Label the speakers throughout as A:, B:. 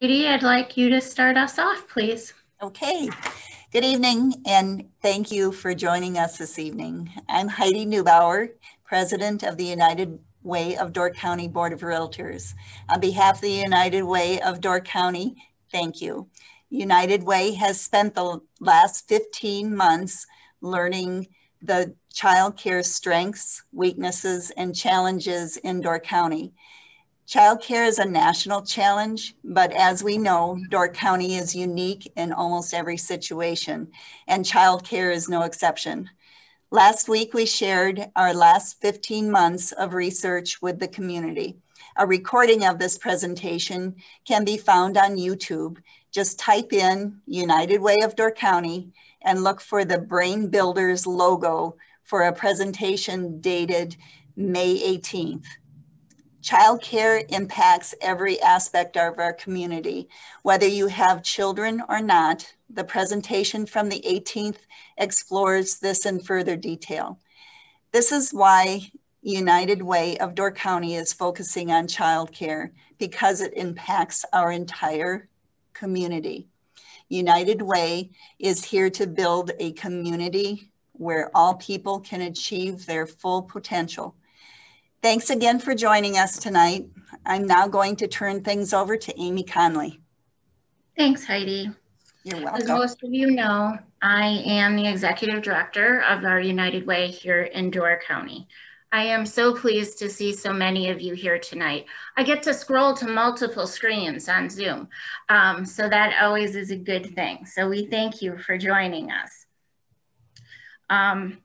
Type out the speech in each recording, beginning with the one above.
A: Katie, I'd like you to start us off, please.
B: Okay. Good evening, and thank you for joining us this evening. I'm Heidi Neubauer, President of the United Way of Door County Board of Realtors. On behalf of the United Way of Door County, thank you. United Way has spent the last 15 months learning the child care strengths, weaknesses, and challenges in Door County. Child care is a national challenge, but as we know, Door County is unique in almost every situation, and child care is no exception. Last week, we shared our last 15 months of research with the community. A recording of this presentation can be found on YouTube. Just type in United Way of Door County and look for the Brain Builders logo for a presentation dated May 18th. Childcare impacts every aspect of our community. Whether you have children or not, the presentation from the 18th explores this in further detail. This is why United Way of Door County is focusing on childcare because it impacts our entire community. United Way is here to build a community where all people can achieve their full potential. Thanks again for joining us tonight. I'm now going to turn things over to Amy Conley.
A: Thanks, Heidi.
B: You're welcome.
A: As most of you know, I am the executive director of our United Way here in Door County. I am so pleased to see so many of you here tonight. I get to scroll to multiple screens on Zoom, um, so that always is a good thing. So we thank you for joining us. Um,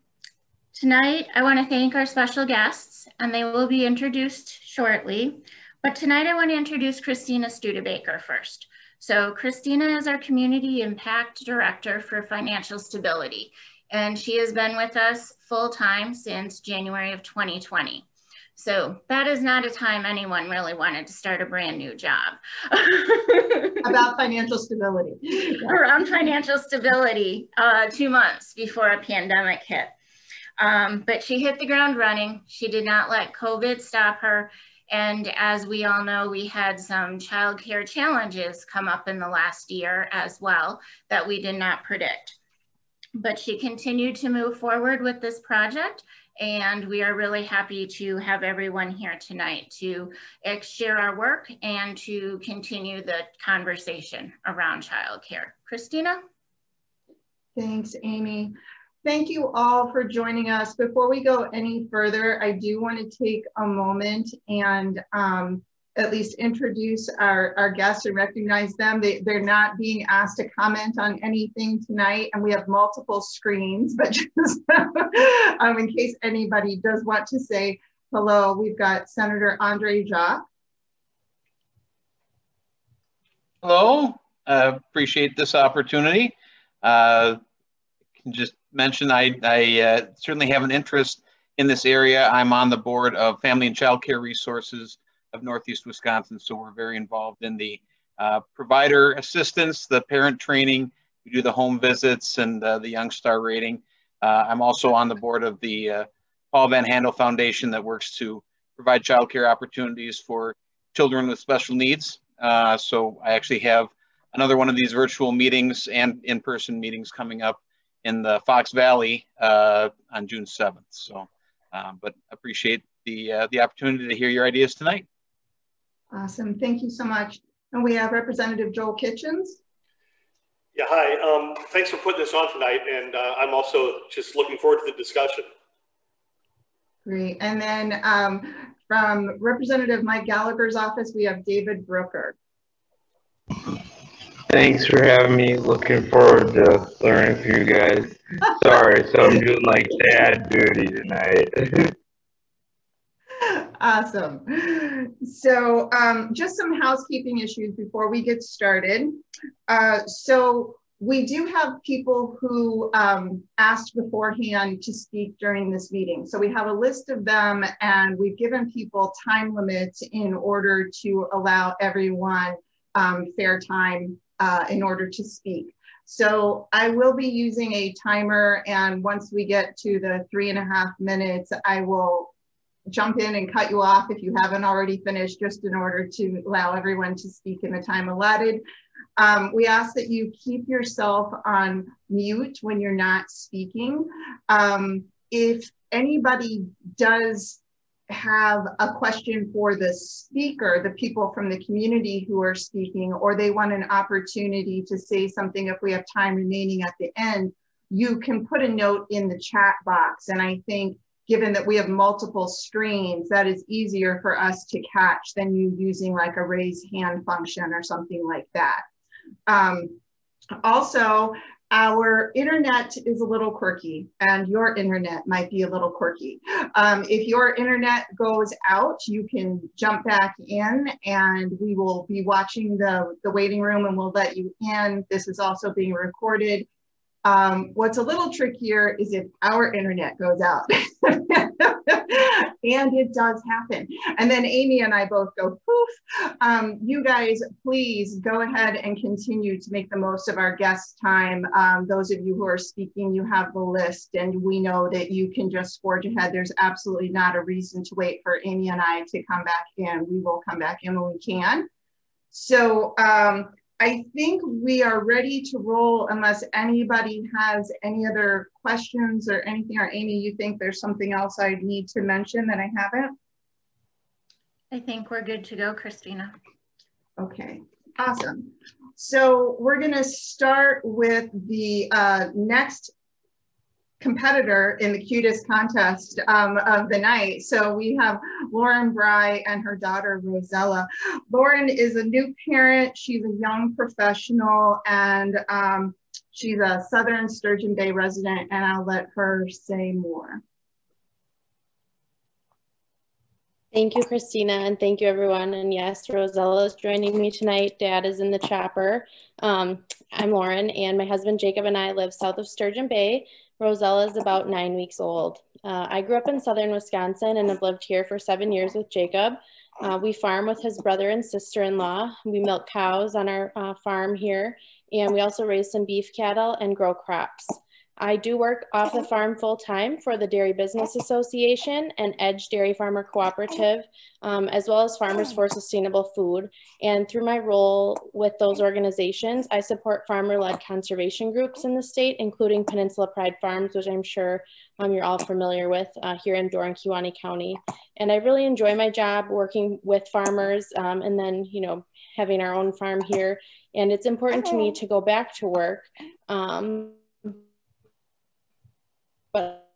A: tonight, I wanna thank our special guests, and they will be introduced shortly. But tonight, I wanna introduce Christina Studebaker first. So Christina is our Community Impact Director for Financial Stability, and she has been with us full time since January of 2020. So that is not a time anyone really wanted to start a brand new job.
C: About financial stability.
A: Around financial stability, uh, two months before a pandemic hit. Um, but she hit the ground running. She did not let COVID stop her. And as we all know, we had some childcare challenges come up in the last year as well that we did not predict. But she continued to move forward with this project and we are really happy to have everyone here tonight to share our work and to continue the conversation around childcare. Christina?
C: Thanks, Amy. Thank you all for joining us. Before we go any further, I do want to take a moment and um, at least introduce our, our guests and recognize them. They, they're not being asked to comment on anything tonight, and we have multiple screens, but just um, in case anybody does want to say hello, we've got Senator Andre Jacque.
D: Hello, uh, appreciate this opportunity. Uh, just mention, I, I uh, certainly have an interest in this area. I'm on the board of Family and Child Care Resources of Northeast Wisconsin, so we're very involved in the uh, provider assistance, the parent training, we do the home visits and uh, the YoungStar rating. Uh, I'm also on the board of the uh, Paul Van Handel Foundation that works to provide childcare opportunities for children with special needs. Uh, so I actually have another one of these virtual meetings and in-person meetings coming up in the Fox Valley uh, on June 7th. So, um, but appreciate the, uh, the opportunity to hear your ideas tonight.
C: Awesome, thank you so much. And we have Representative Joel Kitchens.
E: Yeah, hi. Um, thanks for putting this on tonight. And uh, I'm also just looking forward to the discussion.
C: Great. And then um, from Representative Mike Gallagher's office, we have David Brooker.
F: Thanks for having me. Looking forward to learning from you guys. Sorry, so I'm doing like dad duty tonight.
C: awesome. So um, just some housekeeping issues before we get started. Uh, so we do have people who um, asked beforehand to speak during this meeting. So we have a list of them and we've given people time limits in order to allow everyone um, fair time uh, in order to speak. So I will be using a timer and once we get to the three and a half minutes, I will jump in and cut you off if you haven't already finished, just in order to allow everyone to speak in the time allotted. Um, we ask that you keep yourself on mute when you're not speaking. Um, if anybody does have a question for the speaker, the people from the community who are speaking, or they want an opportunity to say something if we have time remaining at the end, you can put a note in the chat box. And I think given that we have multiple screens, that is easier for us to catch than you using like a raise hand function or something like that. Um, also, our internet is a little quirky and your internet might be a little quirky. Um, if your internet goes out, you can jump back in and we will be watching the, the waiting room and we'll let you in. This is also being recorded. Um, what's a little trickier is if our internet goes out. and it does happen. And then Amy and I both go poof. Um, you guys, please go ahead and continue to make the most of our guest time. Um, those of you who are speaking, you have the list and we know that you can just forge ahead. There's absolutely not a reason to wait for Amy and I to come back in. We will come back in when we can. So um, I think we are ready to roll unless anybody has any other questions or anything. Or Amy, you think there's something else I need to mention that I haven't?
A: I think we're good to go, Christina.
C: Okay, awesome. So we're gonna start with the uh, next competitor in the cutest contest um, of the night. So we have Lauren Bry and her daughter Rosella. Lauren is a new parent. She's a young professional and um, she's a Southern Sturgeon Bay resident and I'll let her say more.
G: Thank you, Christina, and thank you, everyone. And yes, Rosella is joining me tonight. Dad is in the chopper. Um, I'm Lauren, and my husband Jacob and I live south of Sturgeon Bay, Rosella is about nine weeks old. Uh, I grew up in southern Wisconsin and have lived here for seven years with Jacob. Uh, we farm with his brother and sister-in-law. We milk cows on our uh, farm here, and we also raise some beef cattle and grow crops. I do work off the farm full time for the Dairy Business Association and Edge Dairy Farmer Cooperative, um, as well as Farmers for Sustainable Food. And through my role with those organizations, I support farmer led conservation groups in the state, including Peninsula Pride Farms, which I'm sure um, you're all familiar with uh, here in Door and Kewaunee County. And I really enjoy my job working with farmers um, and then, you know, having our own farm here. And it's important to me to go back to work. But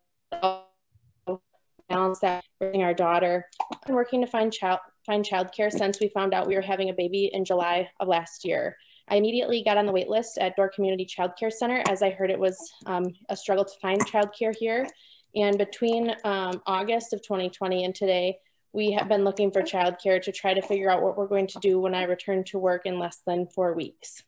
G: balance that with our daughter. I'm working to find child find childcare since we found out we were having a baby in July of last year. I immediately got on the wait list at Door Community Child Care Center as I heard it was um, a struggle to find childcare here. And between um, August of 2020 and today, we have been looking for childcare to try to figure out what we're going to do when I return to work in less than four weeks.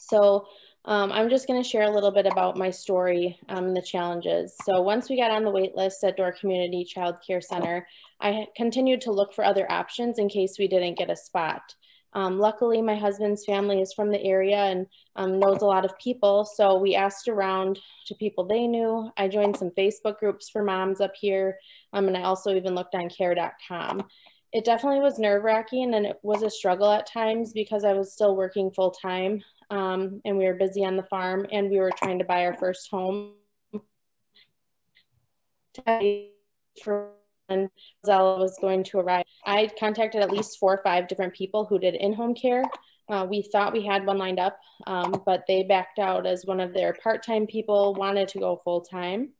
G: So um, I'm just going to share a little bit about my story um, and the challenges. So once we got on the wait list at Door Community Child Care Center, I continued to look for other options in case we didn't get a spot. Um, luckily, my husband's family is from the area and um, knows a lot of people, so we asked around to people they knew. I joined some Facebook groups for moms up here, um, and I also even looked on care.com. It definitely was nerve wracking and it was a struggle at times because I was still working full time um, and we were busy on the farm and we were trying to buy our first home. Zella was going to arrive, I contacted at least four or five different people who did in-home care. Uh, we thought we had one lined up, um, but they backed out as one of their part-time people wanted to go full-time.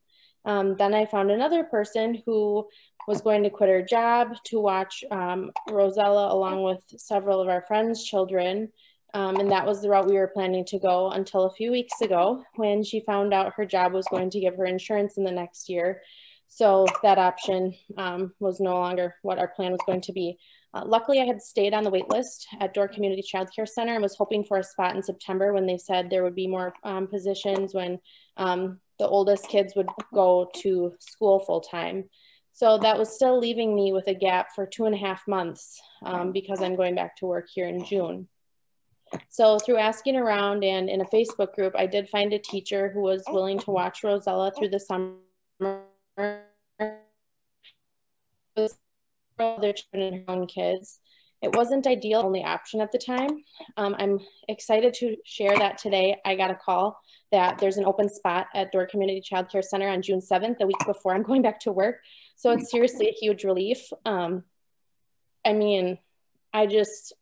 G: Um, then I found another person who was going to quit her job to watch um, Rosella along with several of our friends' children um, and that was the route we were planning to go until a few weeks ago when she found out her job was going to give her insurance in the next year. So that option um, was no longer what our plan was going to be. Uh, luckily, I had stayed on the wait list at Door Community Child Care Center and was hoping for a spot in September when they said there would be more um, positions when um, the oldest kids would go to school full time. So that was still leaving me with a gap for two and a half months um, because I'm going back to work here in June. So through asking around and in a Facebook group, I did find a teacher who was willing to watch Rosella through the summer. their children and her own kids. It wasn't ideal, only option at the time. Um, I'm excited to share that today I got a call that there's an open spot at Door Community Child Care Center on June 7th, the week before I'm going back to work. So it's seriously a huge relief. Um, I mean, I just,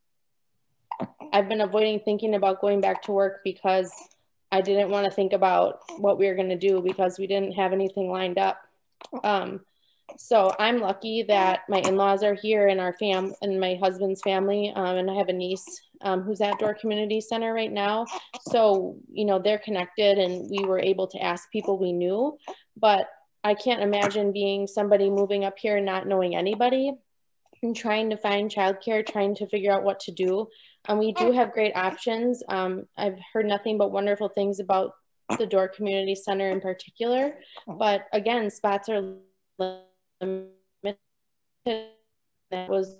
G: I've been avoiding thinking about going back to work because I didn't want to think about what we were going to do because we didn't have anything lined up. Um, so I'm lucky that my in-laws are here and our fam and my husband's family, um, and I have a niece um, who's at Door Community Center right now. So you know they're connected, and we were able to ask people we knew. But I can't imagine being somebody moving up here and not knowing anybody and trying to find childcare, trying to figure out what to do. And we do have great options. Um, I've heard nothing but wonderful things about the Door Community Center in particular. But again, spots are limited. That was,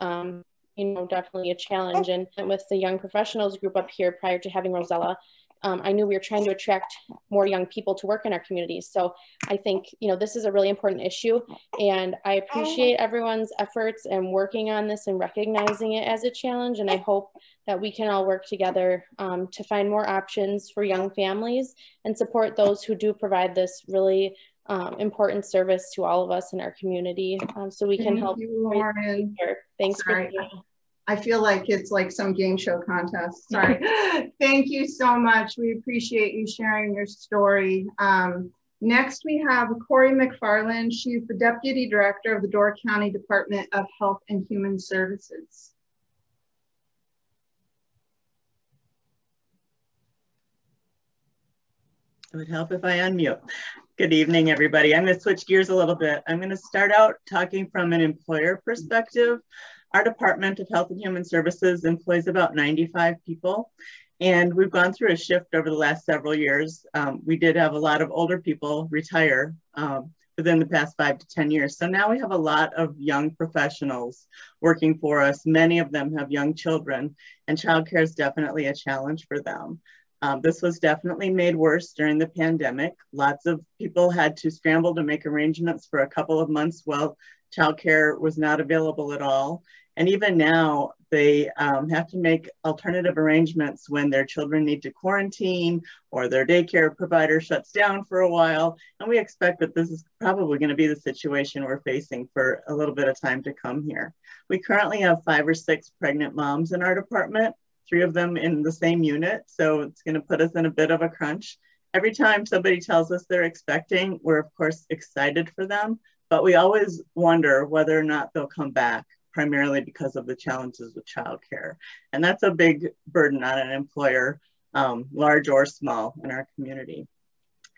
G: um, you know, definitely a challenge. And with the young professionals group up here prior to having Rosella, um, I knew we were trying to attract more young people to work in our communities. So I think, you know, this is a really important issue and I appreciate everyone's efforts and working on this and recognizing it as a challenge. And I hope that we can all work together um, to find more options for young families and support those who do provide this really um, important service to all of us in our community um, so we can
C: Thank
G: help.
C: you, Lauren.
G: Thanks
C: Sorry.
G: for
C: I feel like it's like some game show contest. Sorry. Thank you so much. We appreciate you sharing your story. Um, next, we have Corey McFarland. She's the Deputy Director of the Door County Department of Health and Human Services.
H: It would help if I unmute. Good evening, everybody. I'm going to switch gears a little bit. I'm going to start out talking from an employer perspective. Our Department of Health and Human Services employs about 95 people, and we've gone through a shift over the last several years. Um, we did have a lot of older people retire um, within the past five to 10 years. So now we have a lot of young professionals working for us. Many of them have young children, and childcare is definitely a challenge for them. Um, this was definitely made worse during the pandemic. Lots of people had to scramble to make arrangements for a couple of months while childcare was not available at all. And even now, they um, have to make alternative arrangements when their children need to quarantine or their daycare provider shuts down for a while. And we expect that this is probably going to be the situation we're facing for a little bit of time to come here. We currently have five or six pregnant moms in our department three of them in the same unit. So it's going to put us in a bit of a crunch. Every time somebody tells us they're expecting, we're of course excited for them, but we always wonder whether or not they'll come back primarily because of the challenges with childcare. And that's a big burden on an employer, um, large or small in our community.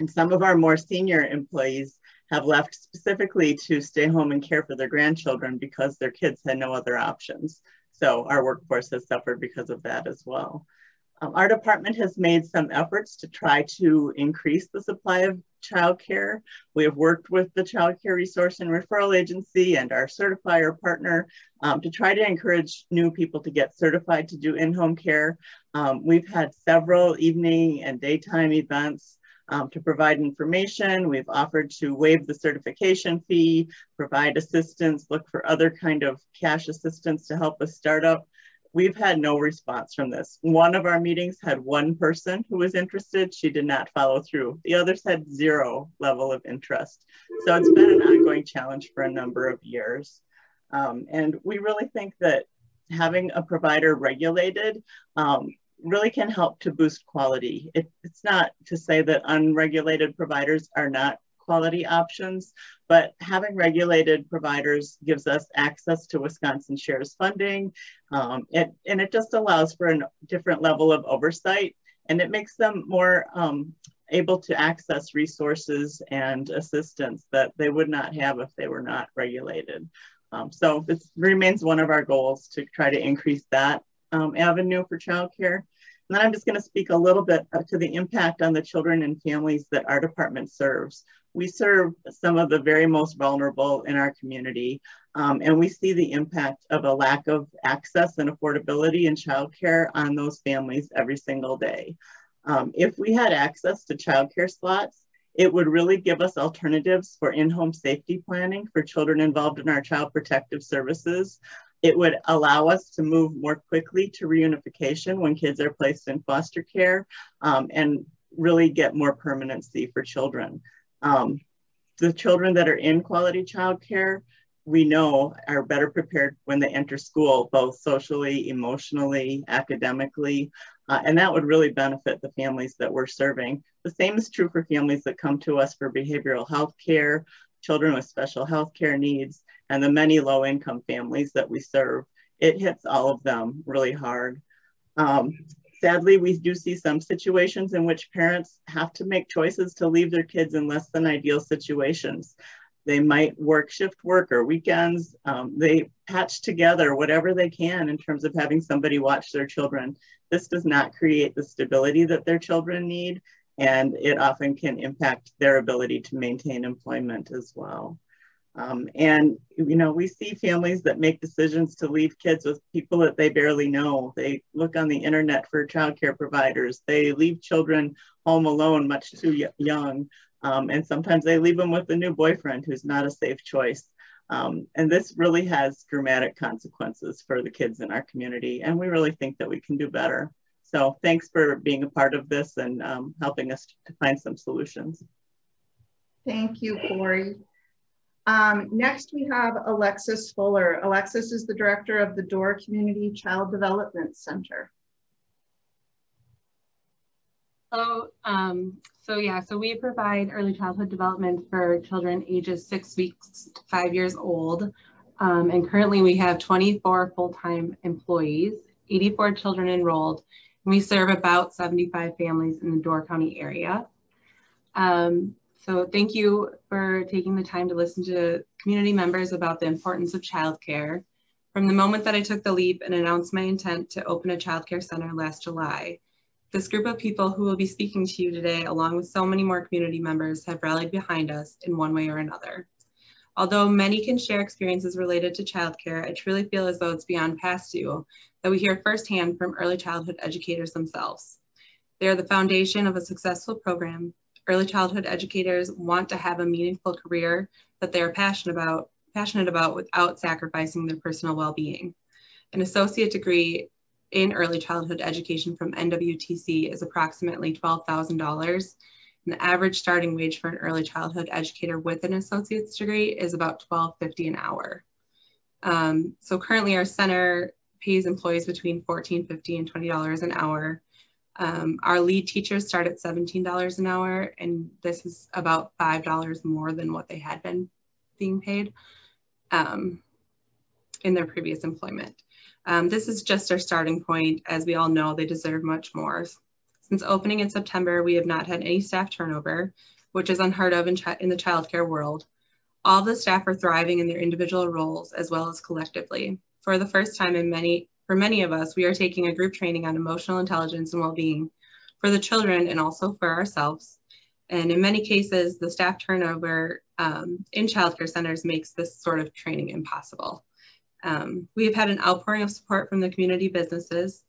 H: And some of our more senior employees have left specifically to stay home and care for their grandchildren because their kids had no other options. So our workforce has suffered because of that as well. Um, our department has made some efforts to try to increase the supply of childcare. We have worked with the Child Care Resource and Referral Agency and our certifier partner um, to try to encourage new people to get certified to do in-home care. Um, we've had several evening and daytime events um, to provide information. We've offered to waive the certification fee, provide assistance, look for other kind of cash assistance to help us start up. We've had no response from this. One of our meetings had one person who was interested. She did not follow through. The others had zero level of interest. So it's been an ongoing challenge for a number of years. Um, and we really think that having a provider regulated um, really can help to boost quality. It, it's not to say that unregulated providers are not quality options, but having regulated providers gives us access to Wisconsin Shares funding. Um, it, and it just allows for a different level of oversight and it makes them more um, able to access resources and assistance that they would not have if they were not regulated. Um, so this remains one of our goals to try to increase that um, avenue for childcare. And then I'm just going to speak a little bit to the impact on the children and families that our department serves. We serve some of the very most vulnerable in our community, um, and we see the impact of a lack of access and affordability in childcare on those families every single day. Um, if we had access to childcare slots, It would really give us alternatives for in-home safety planning for children involved in our child protective services. It would allow us to move more quickly to reunification when kids are placed in foster care um, and really get more permanency for children. Um, the children that are in quality childcare, we know are better prepared when they enter school, both socially, emotionally, academically, uh, and that would really benefit the families that we're serving. The same is true for families that come to us for behavioral health care, children with special health care needs, and the many low income families that we serve. It hits all of them really hard. Um, sadly, we do see some situations in which parents have to make choices to leave their kids in less than ideal situations. They might work shift work or weekends. Um, they patch together whatever they can in terms of having somebody watch their children. This does not create the stability that their children need, and it often can impact their ability to maintain employment as well. Um, and, you know, we see families that make decisions to leave kids with people that they barely know. They look on the internet for childcare providers. They leave children home alone much too young. Um, and sometimes they leave them with a new boyfriend who's not a safe choice. Um, and this really has dramatic consequences for the kids in our community. And we really think that we can do better. So thanks for being a part of this and um, helping us to find some solutions.
C: Thank you, Corey. Um, next, we have Alexis Fuller. Alexis is the director of the Door Community Child Development Center.
I: Hello. Um, so yeah, so we provide early childhood development for children ages six weeks to five years old. Um, and currently we have 24 full-time employees, 84 children enrolled, and we serve about 75 families in the Door County area. Um, so thank you for taking the time to listen to community members about the importance of childcare. From the moment that I took the leap and announced my intent to open a childcare center last July, this group of people who will be speaking to you today, along with so many more community members, have rallied behind us in one way or another. Although many can share experiences related to childcare, I truly feel as though it's beyond past due that we hear firsthand from early childhood educators themselves. They are the foundation of a successful program. Early childhood educators want to have a meaningful career that they are passionate about, passionate about without sacrificing their personal well-being. An associate degree in early childhood education from NWTC is approximately $12,000. The average starting wage for an early childhood educator with an associate's degree is about $12.50 an hour. Um, so currently our center pays employees between $14.50 and $20 an hour. Um, our lead teachers start at $17 an hour, and this is about $5 more than what they had been being paid um, in their previous employment. Um, this is just our starting point. As we all know, they deserve much more. Since opening in September, we have not had any staff turnover, which is unheard of in, in the childcare world. All the staff are thriving in their individual roles as well as collectively. For the first time in many, for many of us, we are taking a group training on emotional intelligence and well-being for the children and also for ourselves. And in many cases, the staff turnover um, in childcare centers makes this sort of training impossible. Um, we have had an outpouring of support from the community businesses.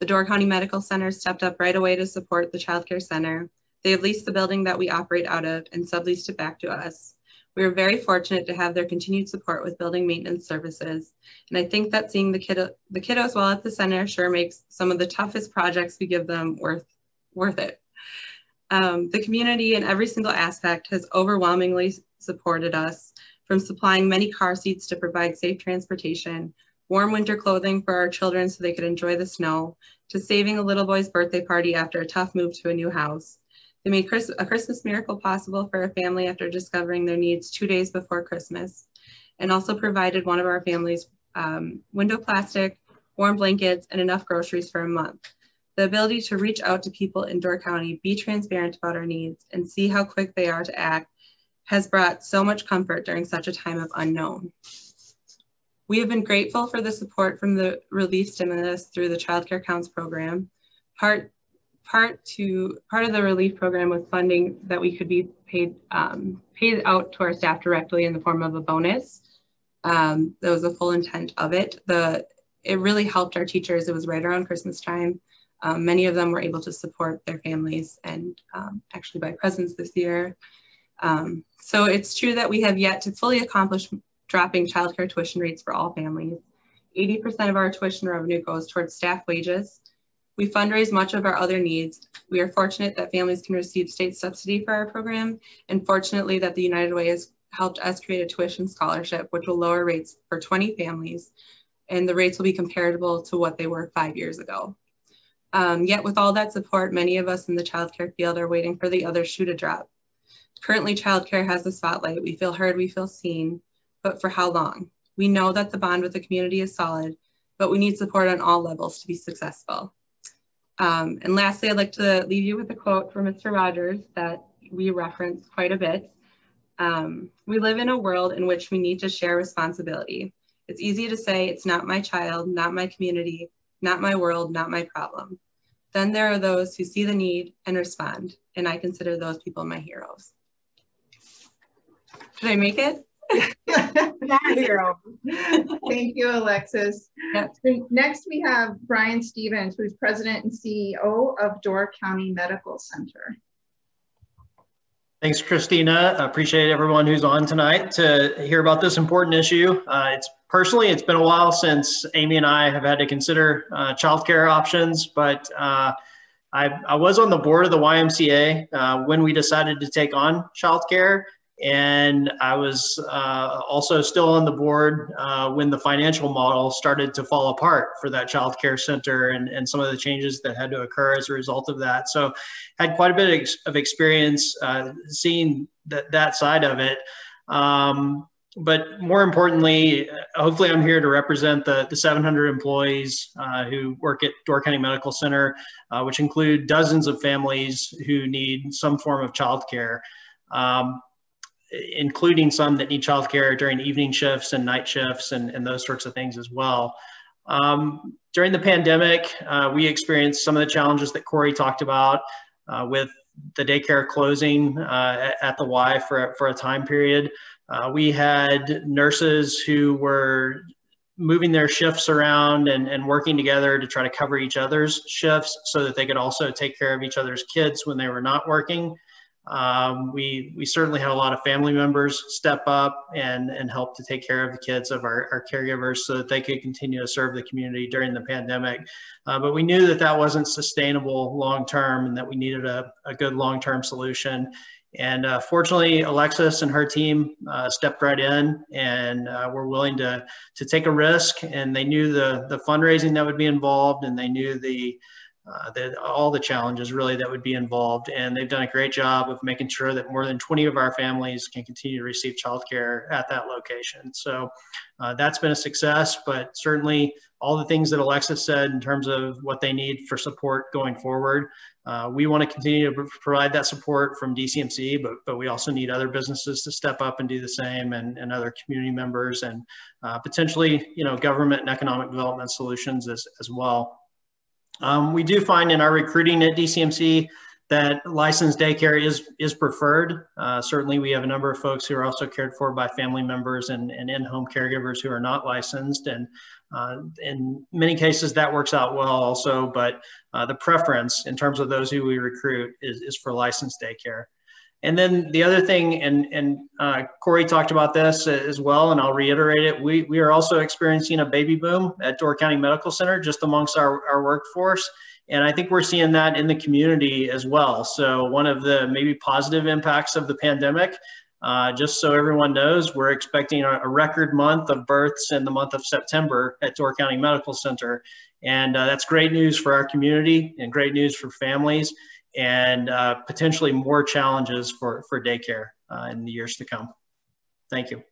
I: The Door County Medical Center stepped up right away to support the childcare Center. They have leased the building that we operate out of and subleased it back to us. We are very fortunate to have their continued support with building maintenance services. And I think that seeing the, kiddo, the kiddos well at the center sure makes some of the toughest projects we give them worth, worth it. Um, the community in every single aspect has overwhelmingly supported us from supplying many car seats to provide safe transportation, warm winter clothing for our children so they could enjoy the snow, to saving a little boy's birthday party after a tough move to a new house. They made Chris a Christmas miracle possible for a family after discovering their needs two days before Christmas, and also provided one of our families um, window plastic, warm blankets, and enough groceries for a month. The ability to reach out to people in Door County, be transparent about our needs, and see how quick they are to act has brought so much comfort during such a time of unknown. We have been grateful for the support from the relief stimulus through the Child Care Counts program. Part, part, to, part of the relief program was funding that we could be paid, um, paid out to our staff directly in the form of a bonus. Um, that was the full intent of it. The, it really helped our teachers. It was right around Christmas time. Um, many of them were able to support their families and um, actually buy presents this year. Um, so it's true that we have yet to fully accomplish dropping childcare tuition rates for all families. 80% of our tuition revenue goes towards staff wages. We fundraise much of our other needs. We are fortunate that families can receive state subsidy for our program, and fortunately that the United Way has helped us create a tuition scholarship, which will lower rates for 20 families, and the rates will be comparable to what they were five years ago. Um, yet with all that support, many of us in the childcare field are waiting for the other shoe to drop. Currently, childcare has the spotlight. We feel heard, we feel seen, but for how long? We know that the bond with the community is solid, but we need support on all levels to be successful. Um, and lastly, I'd like to leave you with a quote from Mr. Rogers that we reference quite a bit. Um, we live in a world in which we need to share responsibility. It's easy to say it's not my child, not my community, not my world, not my problem. Then there are those who see the need and respond, and I consider those people my heroes. Did I make it?
C: Hero. Thank you, Alexis. Yep. Next, we have Brian Stevens, who's president and CEO of Door County Medical Center.
J: Thanks, Christina. I appreciate everyone who's on tonight to hear about this important issue. Uh, it's personally, it's been a while since Amy and I have had to consider uh, childcare options, but uh, I, I, was on the board of the YMCA uh, when we decided to take on childcare. And I was uh, also still on the board uh, when the financial model started to fall apart for that child care center and, and some of the changes that had to occur as a result of that. So had quite a bit of experience uh, seeing that, that side of it. Um, but more importantly, hopefully I'm here to represent the, the 700 employees uh, who work at Door County Medical Center, uh, which include dozens of families who need some form of childcare. Um, including some that need childcare during evening shifts and night shifts and, and those sorts of things as well. Um, during the pandemic, uh, we experienced some of the challenges that Corey talked about uh, with the daycare closing uh, at the Y for, for a time period. Uh, we had nurses who were moving their shifts around and, and working together to try to cover each other's shifts so that they could also take care of each other's kids when they were not working. Um, we, we certainly had a lot of family members step up and, and help to take care of the kids of our, our caregivers so that they could continue to serve the community during the pandemic. Uh, but we knew that that wasn't sustainable long term and that we needed a, a good long term solution. And uh, fortunately, Alexis and her team uh, stepped right in and uh, were willing to, to take a risk. And they knew the, the fundraising that would be involved and they knew the, uh, the, all the challenges really that would be involved. And they've done a great job of making sure that more than 20 of our families can continue to receive childcare at that location. So uh, that's been a success, but certainly all the things that Alexis said in terms of what they need for support going forward. Uh, we want to continue to provide that support from DCMC, but, but we also need other businesses to step up and do the same and, and other community members and uh, potentially, you know, government and economic development solutions as, as well. Um, we do find in our recruiting at DCMC that licensed daycare is, is preferred. Uh, certainly we have a number of folks who are also cared for by family members and, and in-home caregivers who are not licensed. And uh, in many cases that works out well also, but uh, the preference in terms of those who we recruit is, is for licensed daycare. And then the other thing, and, and uh, Corey talked about this as well, and I'll reiterate it, we, we are also experiencing a baby boom at Door County Medical Center just amongst our, our workforce. And I think we're seeing that in the community as well. So one of the maybe positive impacts of the pandemic, uh, just so everyone knows, we're expecting a, a, record month of births in the month of September at Door County Medical Center. And uh, that's great news for our community and great news for families and uh, potentially more challenges for, for daycare uh, in the years to come. Thank you.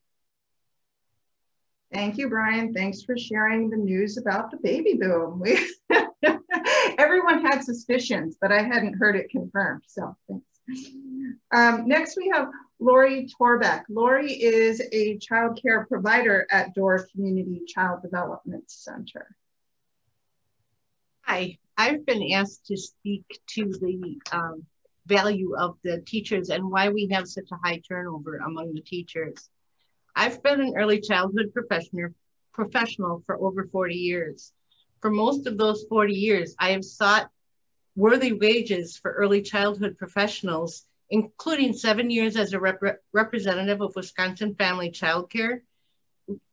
C: Thank you, Brian. Thanks for sharing the news about the baby boom. We Everyone had suspicions, but I hadn't heard it confirmed, so thanks. Um, next, we have Lori Torbeck. Lori is a child care provider at Door Community Child Development Center.
K: Hi, I've been asked to speak to the um, value of the teachers and why we have such a high turnover among the teachers. I've been an early childhood professional, professional for over 40 years. For most of those 40 years, I have sought worthy wages for early childhood professionals, including seven years as a rep representative of Wisconsin Family Child Care,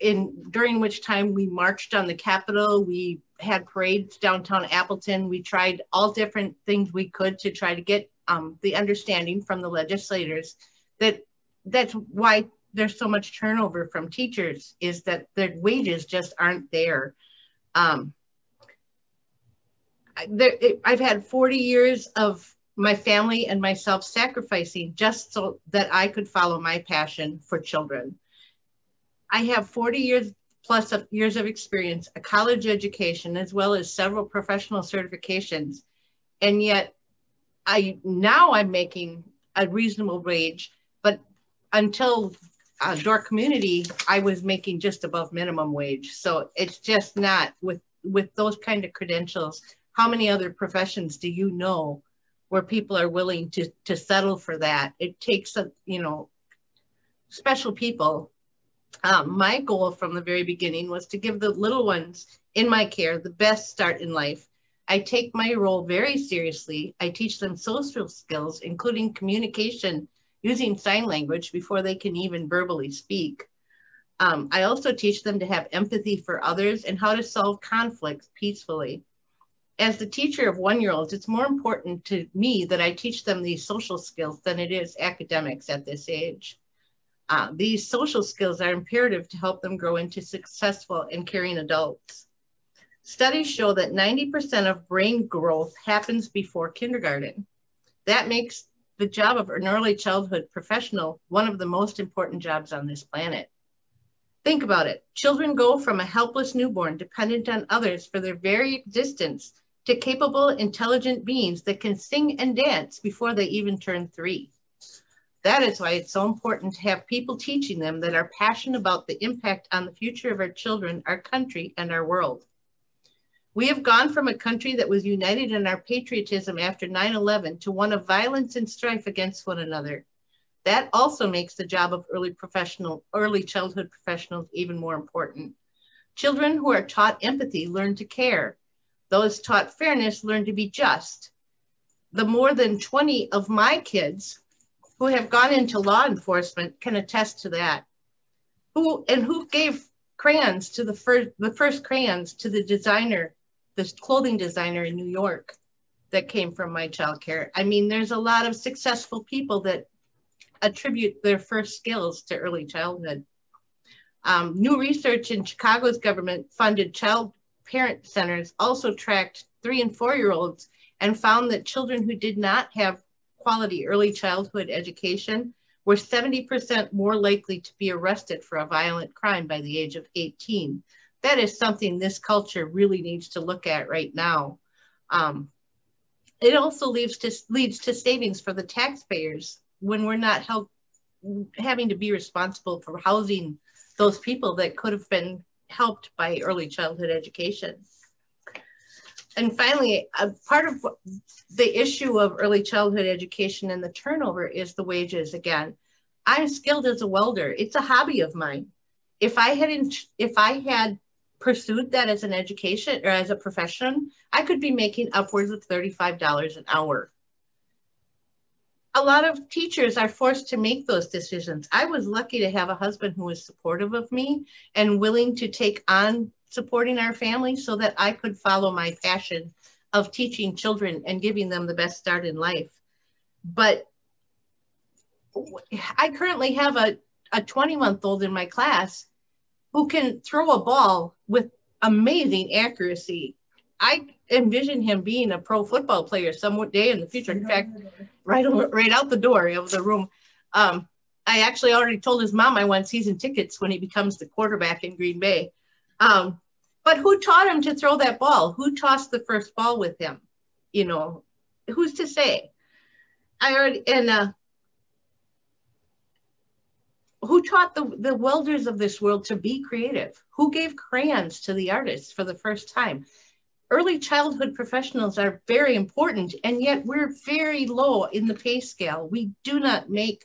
K: in during which time we marched on the Capitol, we had parades downtown Appleton, we tried all different things we could to try to get um, the understanding from the legislators that that's why there's so much turnover from teachers is that their wages just aren't there. Um, there, it, I've had 40 years of my family and myself sacrificing just so that I could follow my passion for children. I have 40 years plus of years of experience, a college education, as well as several professional certifications. And yet I now I'm making a reasonable wage, but until uh, Door Community, I was making just above minimum wage. So it's just not with with those kind of credentials. How many other professions do you know where people are willing to to settle for that? It takes a you know special people. Um, my goal from the very beginning was to give the little ones in my care the best start in life. I take my role very seriously. I teach them social skills, including communication using sign language before they can even verbally speak. Um, I also teach them to have empathy for others and how to solve conflicts peacefully. As the teacher of one-year-olds, it's more important to me that I teach them these social skills than it is academics at this age. Uh, these social skills are imperative to help them grow into successful and caring adults. Studies show that 90% of brain growth happens before kindergarten. That makes the job of an early childhood professional one of the most important jobs on this planet. Think about it. Children go from a helpless newborn dependent on others for their very existence to capable, intelligent beings that can sing and dance before they even turn three. That is why it's so important to have people teaching them that are passionate about the impact on the future of our children, our country, and our world. We have gone from a country that was united in our patriotism after 9-11 to one of violence and strife against one another. That also makes the job of early professional, early childhood professionals even more important. Children who are taught empathy learn to care. Those taught fairness learn to be just. The more than 20 of my kids who have gone into law enforcement can attest to that. Who and who gave crayons to the first the first crayons to the designer this clothing designer in New York that came from my childcare. I mean, there's a lot of successful people that attribute their first skills to early childhood. Um, new research in Chicago's government funded child parent centers also tracked three and four year olds and found that children who did not have quality early childhood education were 70% more likely to be arrested for a violent crime by the age of 18 that is something this culture really needs to look at right now. Um, it also leads to leads to savings for the taxpayers when we're not help, having to be responsible for housing those people that could have been helped by early childhood education. And finally, part of the issue of early childhood education and the turnover is the wages again. I'm skilled as a welder. It's a hobby of mine. If I hadn't, if I had pursued that as an education or as a profession, I could be making upwards of $35 an hour. A lot of teachers are forced to make those decisions. I was lucky to have a husband who was supportive of me and willing to take on supporting our family so that I could follow my passion of teaching children and giving them the best start in life. But I currently have a, a 20 month old in my class who can throw a ball with amazing accuracy. I envision him being a pro football player some day in the future. In fact, right over, right out the door of the room. Um, I actually already told his mom I want season tickets when he becomes the quarterback in Green Bay. Um, but who taught him to throw that ball? Who tossed the first ball with him? You know, who's to say? I already and uh, who taught the, the welders of this world to be creative? Who gave crayons to the artists for the first time? Early childhood professionals are very important, and yet we're very low in the pay scale. We do not make,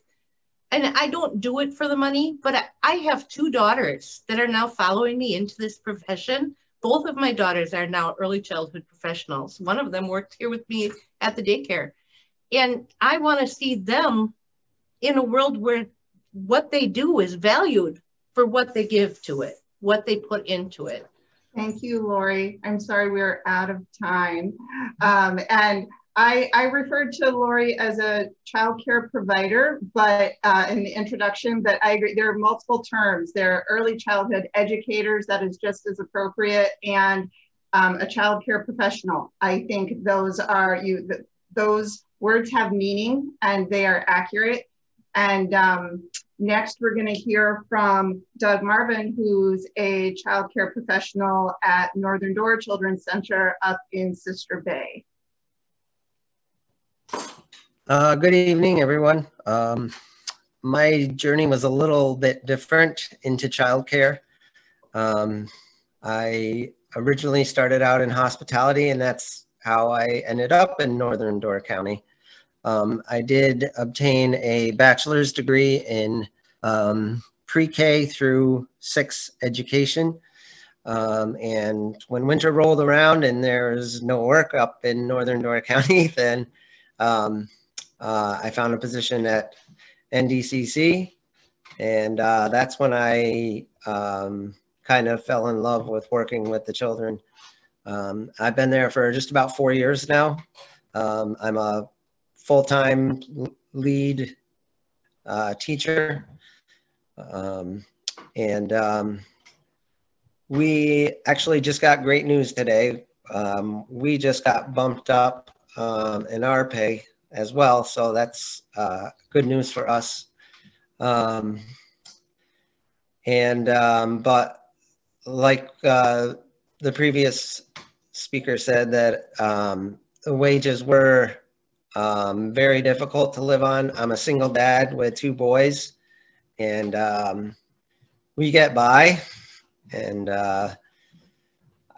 K: and I don't do it for the money, but I, have two daughters that are now following me into this profession both of my daughters are now early childhood professionals. One of them works here with me at the daycare. And I want to see them in a world where what they do is valued for what they give to it, what they put into it.
C: Thank you, Lori. I'm sorry we're out of time. Um, and I, I referred to Lori as a child care provider, but uh, in the introduction, but I agree, there are multiple terms. There are early childhood educators, that is just as appropriate, and um, a child care professional. I think those are, you. those words have meaning and they are accurate. And um, next, we're going to hear from Doug Marvin, who's a child care professional at Northern Door Children's Center up in Sister Bay.
L: Uh, good evening, everyone. Um, my journey was a little bit different into childcare. Um, I originally started out in hospitality, and that's how I ended up in Northern Door County. Um, I did obtain a bachelor's degree in um, pre-K through six education. Um, and when winter rolled around and there's no work up in Northern Door County, then um, uh, I found a position at NDCC, and uh, that's when I um, kind of fell in love with working with the children. Um, I've been there for just about four years now. Um, I'm a full-time lead uh, teacher, um, and um, we actually just got great news today. Um, we just got bumped up in our pay as well. So that's uh, good news for us. Um, and um, but like uh, the previous speaker said that um, the wages were um, very difficult to live on. I'm a single dad with two boys, and um, we get by. And uh,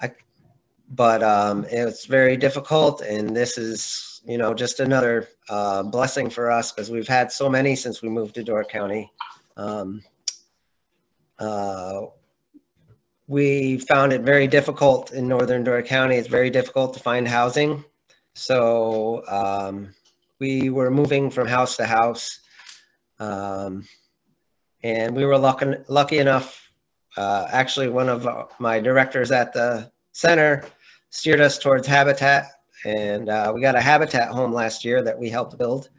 L: I, but um, it's very difficult, and this is you know, just another uh, blessing for us because we've had so many since we moved to Door County. Um, uh, we found it very difficult in Northern Door County. It's very difficult to find housing. So um, we were moving from house to house. Um, and we were lucky, lucky enough, uh, actually one of my directors at the center steered us towards Habitat and uh, we got a habitat home last year that we helped build.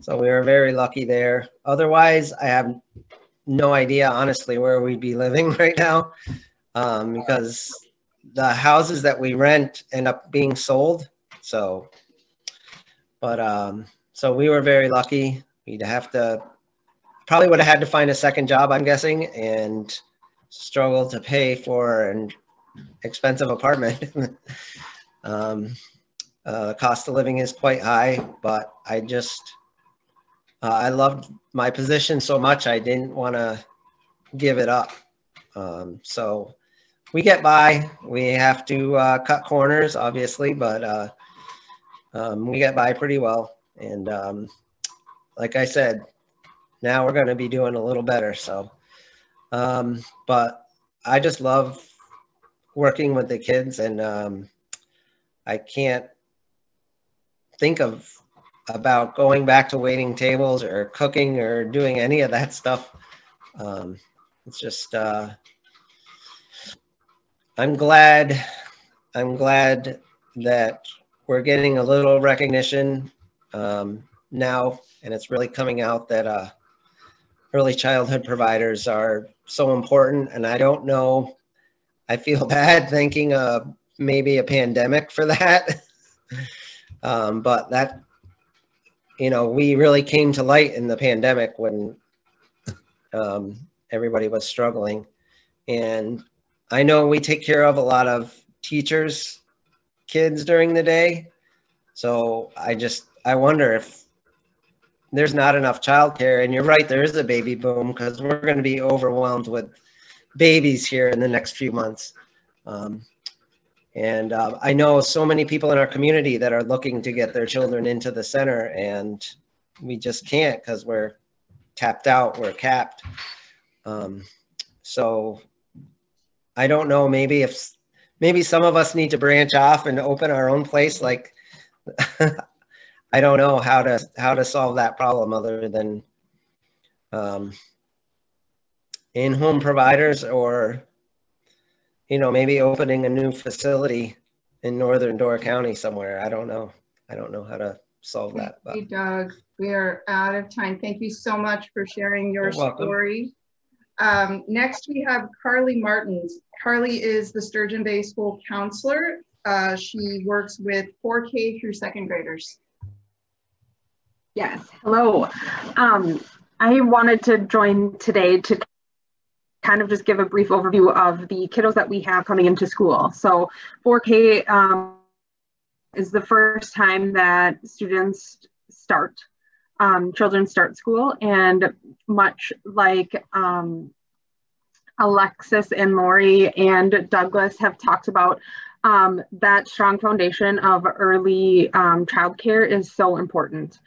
L: So we were very lucky there. Otherwise, I have no idea, honestly, where we'd be living right now um, because the houses that we rent end up being sold. So, but um, so we were very lucky. We'd have to probably would have had to find a second job, I'm guessing, and struggle to pay for an expensive apartment. um, uh, cost of living is quite high, but I just, uh, I loved my position so much I didn't want to give it up. Um, so we get by. We have to uh, cut corners, obviously, but uh, um, we get by pretty well. And um, like I said, now we're going to be doing a little better. So, um, but I just love working with the kids, and um, I can't think of about going back to waiting tables or cooking or doing any of that stuff. Um, it's just, uh, I'm glad, I'm glad that we're getting a little recognition um, now, and it's really coming out that uh, early childhood providers are so important. And I don't know, I feel bad thinking uh, maybe a pandemic for that. Um, but that, you know, we really came to light in the pandemic when um, everybody was struggling. And I know we take care of a lot of teachers' kids during the day. So I just, I wonder if there's not enough childcare. And you're right, there is a baby boom because we're going to be overwhelmed with babies here in the next few months. Um, and uh, I know so many people in our community that are looking to get their children into the center, and we just can't because we're tapped out, we're capped. Um, so I don't know, maybe if maybe some of us need to branch off and open our own place. Like, I don't know how to how to solve that problem other than um, in-home providers or you know maybe opening a new facility in northern Door County somewhere. I don't know. I don't know how to solve that.
C: But. Hey, Doug, we are out of time. Thank you so much for sharing your story. Um, next, we have Carly Martins. Carly is the Sturgeon Bay School counselor. Uh, she works with 4K through second graders.
M: Yes, hello. Um, I wanted to join today to kind of just give a brief overview of the kiddos that we have coming into school. So 4K um, is the first time that students start, um, children start school. And much like um, Alexis and Lori and Douglas have talked about, um, that strong foundation of early um, childcare is so important.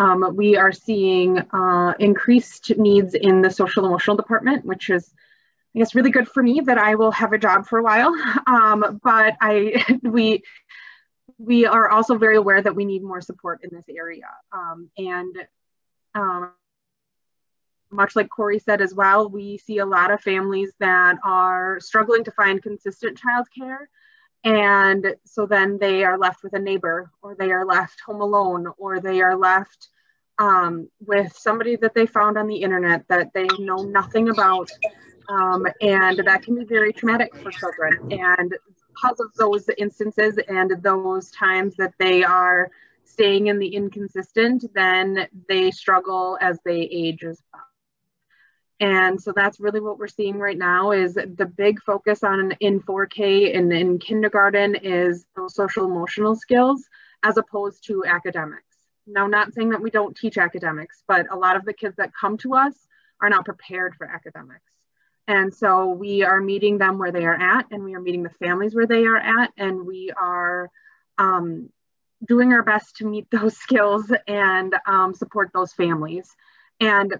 M: Um, we are seeing uh, increased needs in the social emotional department, which is I guess really good for me that I will have a job for a while. Um, but I we we are also very aware that we need more support in this area. Um, and um, much like Corey said as well, we see a lot of families that are struggling to find consistent childcare. And so then they are left with a neighbor, or they are left home alone, or they are left um, with somebody that they found on the internet that they know nothing about. Um, and that can be very traumatic for children. And because of those instances and those times that they are staying in the inconsistent, then they struggle as they age as well. And so that's really what we're seeing right now is the big focus on in 4K and in kindergarten is those social emotional skills as opposed to academics. Now, not saying that we don't teach academics, but a lot of the kids that come to us are not prepared for academics. And so we are meeting them where they are at, and we are meeting the families where they are at, and we are um, doing our best to meet those skills and um, support those families. And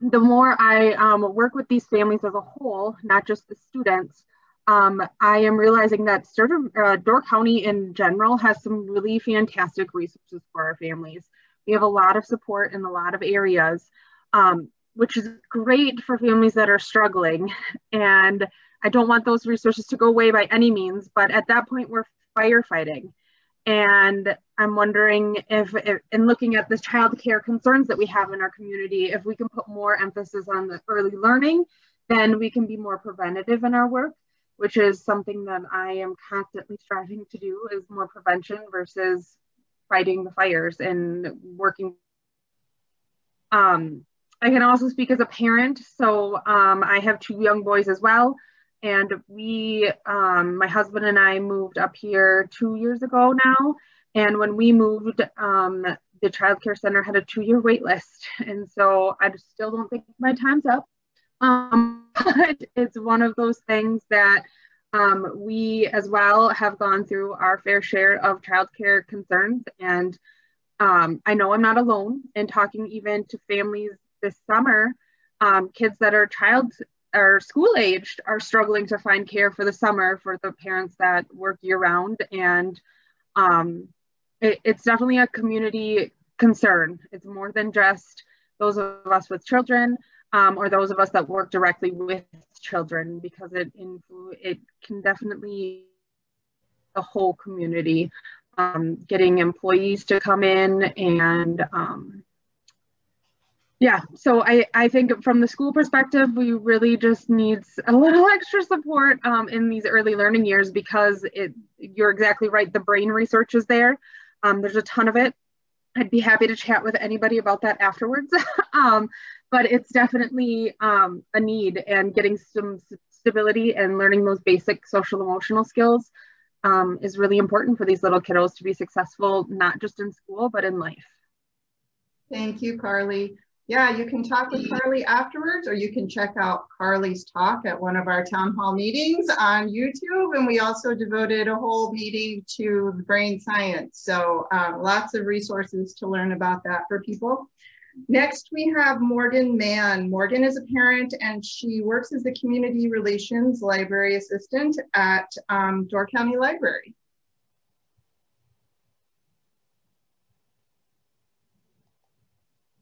M: the more I um, work with these families as a whole, not just the students, um, I am realizing that Sturgeon, uh, Door County in general has some really fantastic resources for our families. We have a lot of support in a lot of areas. Um, which is great for families that are struggling. And I don't want those resources to go away by any means, but at that point, we're firefighting. And I'm wondering if, if, in looking at the child care concerns that we have in our community, if we can put more emphasis on the early learning, then we can be more preventative in our work, which is something that I am constantly striving to do is more prevention versus fighting the fires and working um, I can also speak as a parent. So um, I have two young boys as well. And we, um, my husband and I moved up here two years ago now. And when we moved, um, the child care center had a two year wait list. And so I still don't think my time's up. Um, but it's one of those things that um, we as well have gone through our fair share of childcare concerns. And um, I know I'm not alone in talking even to families this summer, um, kids that are child are school aged are struggling to find care for the summer for the parents that work year round. And um, it, it's definitely a community concern. It's more than just those of us with children um, or those of us that work directly with children because it, it can definitely the whole community um, getting employees to come in and um, yeah so i i think from the school perspective we really just needs a little extra support um, in these early learning years because it you're exactly right the brain research is there um, there's a ton of it. I'd be happy to chat with anybody about that afterwards. Um, but it's definitely um, a need and getting some stability and learning those basic social emotional skills um, is really important for these little kiddos to be successful not just in school but in life.
C: Thank you carly yeah, you can talk with Carly afterwards, or you can check out Carly's talk at one of our town hall meetings on YouTube. And we also devoted a whole meeting to brain science. So um, lots of resources to learn about that for people. Next, we have Morgan Mann. Morgan is a parent and she works as the Community Relations Library Assistant at um, Door County Library.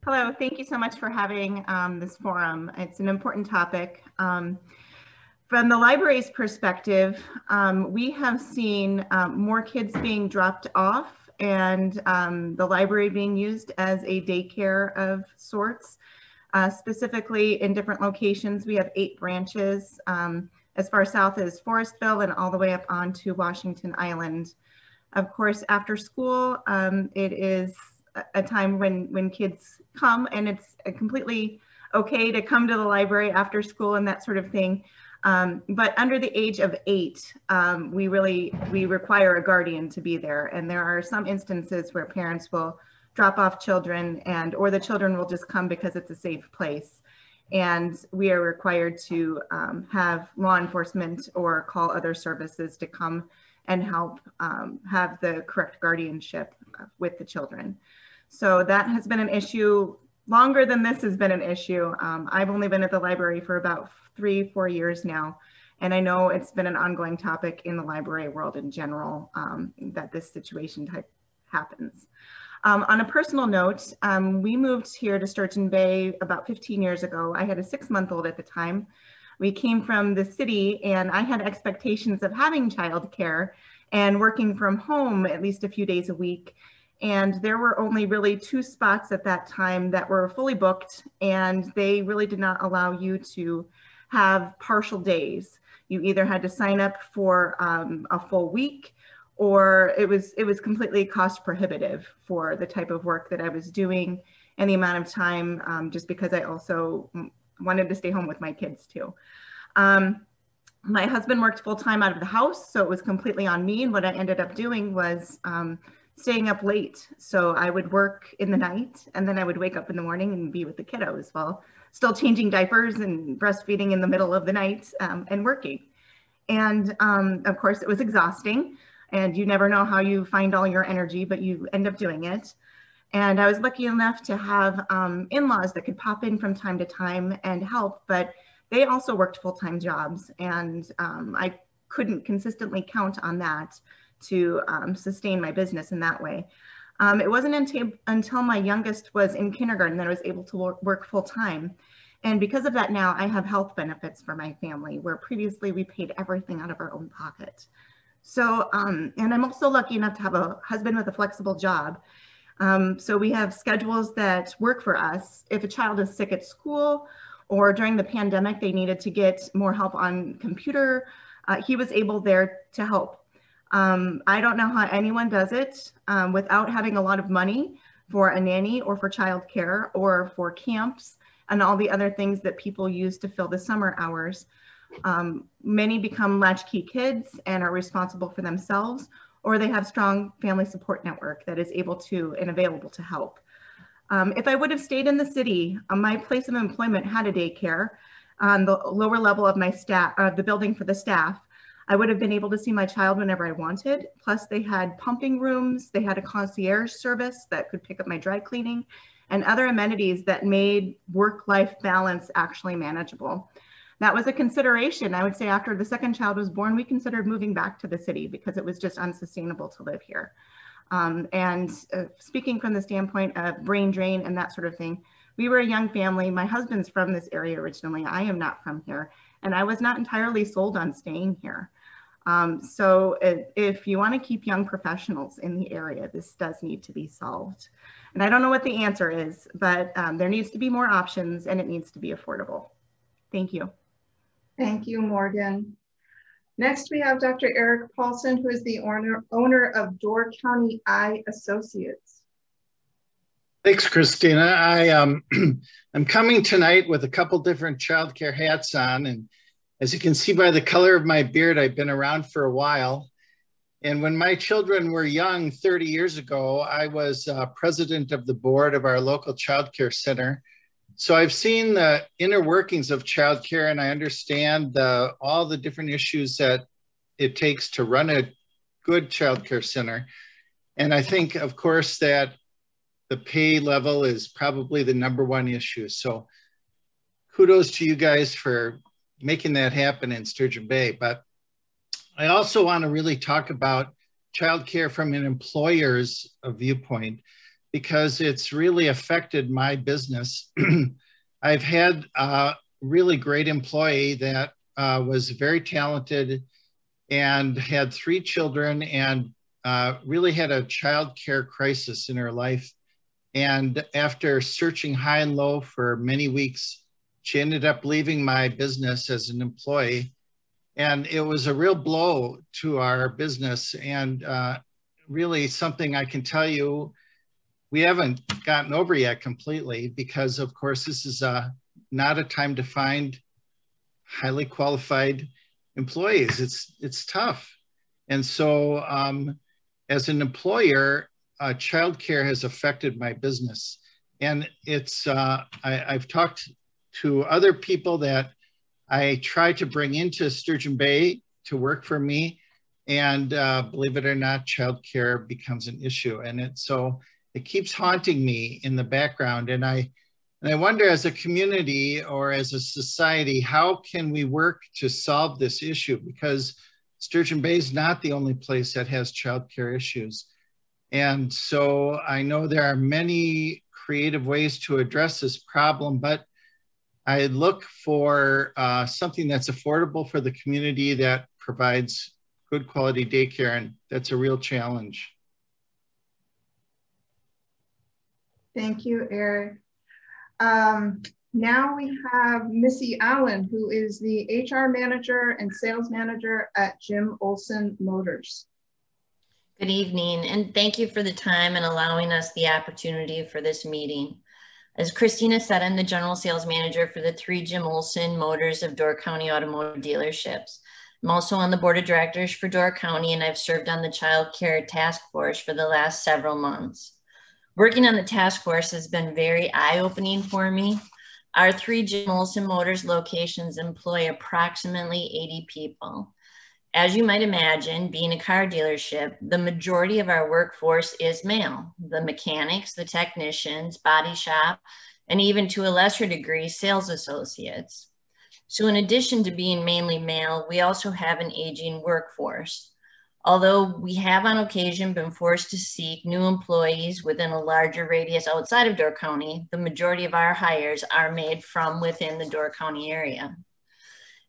N: Hello, thank you so much for having um, this forum. It's an important topic. Um, from the library's perspective, um, we have seen um, more kids being dropped off and um, the library being used as a daycare of sorts. Uh, specifically in different locations, we have eight branches um, as far south as Forestville and all the way up onto Washington Island. Of course, after school, it is a time when when kids come and it's completely okay to come to the library after school and that sort of thing. Um, but under the age of eight, um, we really, we require a guardian to be there. And there are some instances where parents will drop off children and, or the children will just come because it's a safe place. And we are required to um, have law enforcement or call other services to come and help um, have the correct guardianship with the children. So that has been an issue longer than this has been an issue. Um, I've only been at the library for about three, four years now. And I know it's been an ongoing topic in the library world in general um, that this situation type happens. Um, on a personal note, um, we moved here to Sturgeon Bay about 15 years ago. I had a six month old at the time. We came from the city and I had expectations of having childcare and working from home at least a few days a week. And there were only really two spots at that time that were fully booked, and they really did not allow you to have partial days. You either had to sign up for um, a full week or it was it was completely cost prohibitive for the type of work that I was doing and the amount of time um, just because I also wanted to stay home with my kids too. Um, my husband worked full time out of the house, so it was completely on me. And what I ended up doing was um, staying up late. So I would work in the night and then I would wake up in the morning and be with the kiddos while still changing diapers and breastfeeding in the middle of the night um, and working. And um, of course, it was exhausting and you never know how you find all your energy, but you end up doing it. And I was lucky enough to have um, in-laws that could pop in from time to time and help, but they also worked full-time jobs and um, I couldn't consistently count on that to um, sustain my business in that way. Um, it wasn't until, until my youngest was in kindergarten that I was able to work, full time. And because of that now, I have health benefits for my family, where previously we paid everything out of our own pocket. So, um, and I'm also lucky enough to have a husband with a flexible job. Um, so we have schedules that work for us. If a child is sick at school or during the pandemic, they needed to get more help on computer, uh, he was able there to help um, I don't know how anyone does it um, without having a lot of money for a nanny or for childcare or for camps and all the other things that people use to fill the summer hours. Um, many become latchkey kids and are responsible for themselves, or they have strong family support network that is able to and available to help. Um, if I would have stayed in the city, uh, my place of employment had a daycare on the lower level of my staff, uh, the building for the staff. I would have been able to see my child whenever I wanted. Plus they had pumping rooms, they had a concierge service that could pick up my dry cleaning and other amenities that made work-life balance actually manageable. That was a consideration. I would say after the second child was born, we considered moving back to the city because it was just unsustainable to live here. Um, and uh, speaking from the standpoint of brain drain and that sort of thing, we were a young family. My husband's from this area originally. I am not from here. And I was not entirely sold on staying here. Um, so if, if you want to keep young professionals in the area, this does need to be solved. And I don't know what the answer is, but um, there needs to be more options and it needs to be affordable. Thank you.
C: Thank you, Morgan. Next, we have Dr. Eric Paulson, who is the owner, owner of Door County Eye Associates.
O: Thanks, Christina. I, um, I'm coming tonight with a couple different childcare hats on and as you can see by the color of my beard, I've been around for a while. And when my children were young, 30 years ago, I was uh, president of the board of our local childcare center. So I've seen the inner workings of childcare and I understand all the different issues that it takes to run a good childcare center. And I think, of course, that the pay level is probably the number one issue. So kudos to you guys for making that happen in Sturgeon Bay. But I also want to really talk about childcare from an employer's viewpoint because it's really affected my business. I've had a really great employee that uh, was very talented and had three children and uh, really had a child care crisis in her life. And after searching high and low for many weeks, she ended up leaving my business as an employee. And it was a real blow to our business and uh, really something I can tell you we haven't gotten over yet completely because of course this is uh, not a time to find highly qualified employees. It's, it's tough. And so um, as an employer, uh, childcare has affected my business. And it's, uh, I, I've talked to other people that I try to bring into Sturgeon Bay to work for me. And uh, believe it or not, childcare becomes an issue. And it, so it keeps haunting me in the background. And I, and I wonder as a community or as a society, how can we work to solve this issue? Because Sturgeon Bay is not the only place that has childcare issues. And so I know there are many creative ways to address this problem, but I look for uh, something that's affordable for the community that provides good quality daycare, and that's a real challenge.
C: Thank you, Eric. Um, now we have Missy Allen, who is the HR manager and sales manager at Jim Olson Motors.
P: Good evening, and thank you for the time and allowing us the opportunity for this meeting. As Christina said, I'm the general sales manager for the three Jim Olson Motors of Door County Automotive Dealerships. I'm also on the board of directors for Door County, and I've served on the child care task force for the last several months. Working on the task force has been very eye-opening for me. Our three Jim Olson Motors locations employ approximately 80 people. As you might imagine, being a car dealership, the majority of our workforce is male. The mechanics, the technicians, body shop, and even to a lesser degree, sales associates. So in addition to being mainly male, we also have an aging workforce. Although we have on occasion been forced to seek new employees within a larger radius outside of Door County, the majority of our hires are made from within the Door County area.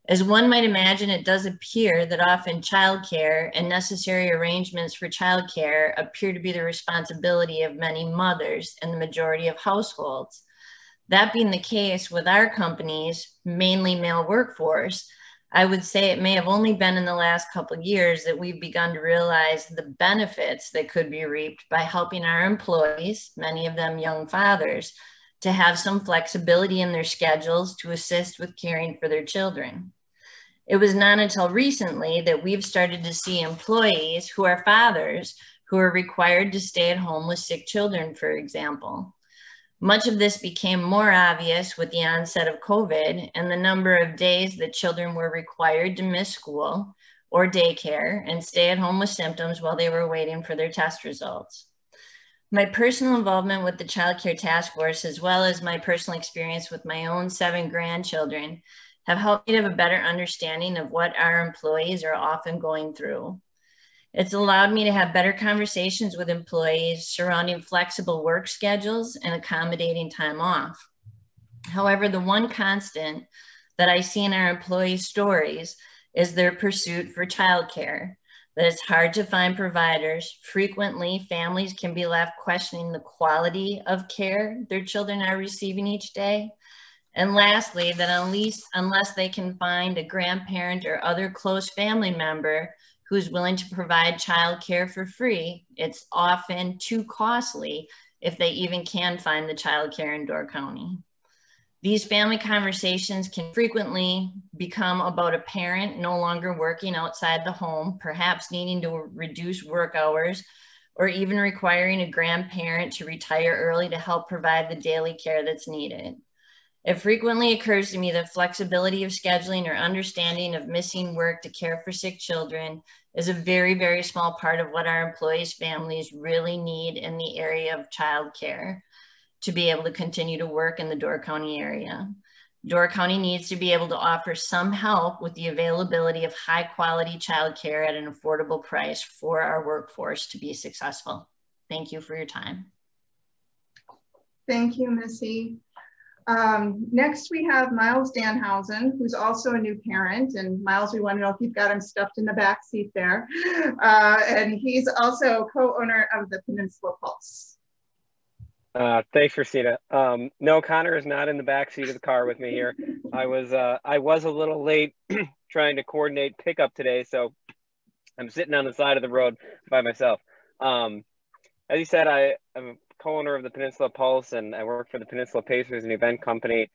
P: As one might imagine, it does appear that often childcare and necessary arrangements for childcare appear to be the responsibility of many mothers in the majority of households. That being the case with our company's mainly male workforce, I would say it may have only been in the last couple of years that we've begun to realize the benefits that could be reaped by helping our employees, many of them young fathers, to have some flexibility in their schedules to assist with caring for their children. It was not until recently that we've started to see employees who are fathers who are required to stay at home with sick children, for example. Much of this became more obvious with the onset of COVID and the number of days that children were required to miss school or daycare and stay at home with symptoms while they were waiting for their test results. My personal involvement with the Child Care Task Force, as well as my personal experience with my own seven grandchildren, have helped me to have a better understanding of what our employees are often going through. It's allowed me to have better conversations with employees surrounding flexible work schedules and accommodating time off. However, the one constant that I see in our employees' stories is their pursuit for childcare. That it's hard to find providers. Frequently, families can be left questioning the quality of care their children are receiving each day and lastly, that at least unless they can find a grandparent or other close family member who's willing to provide childcare for free, it's often too costly if they even can find the childcare in Door County. These family conversations can frequently become about a parent no longer working outside the home, perhaps needing to reduce work hours, or even requiring a grandparent to retire early to help provide the daily care that's needed. It frequently occurs to me that flexibility of scheduling or understanding of missing work to care for sick children is a very, very small part of what our employees' families really need in the area of childcare to be able to continue to work in the Door County area. Door County needs to be able to offer some help with the availability of high quality childcare at an affordable price for our workforce to be successful. Thank you for your time.
C: Thank you, Missy. Um, next, we have Miles Danhausen, who's also a new parent. And Miles, we want to know if you've got him stuffed in the back seat there. Uh, and he's also co-owner of the Peninsula Pulse.
Q: Uh, thanks, Christina. Um, no, Connor is not in the back seat of the car with me here. I was uh, I was a little late trying to coordinate pickup today, so I'm sitting on the side of the road by myself. Um, as you said, I am co-owner of the Peninsula Pulse, and I work for the Peninsula Pacers, an event company,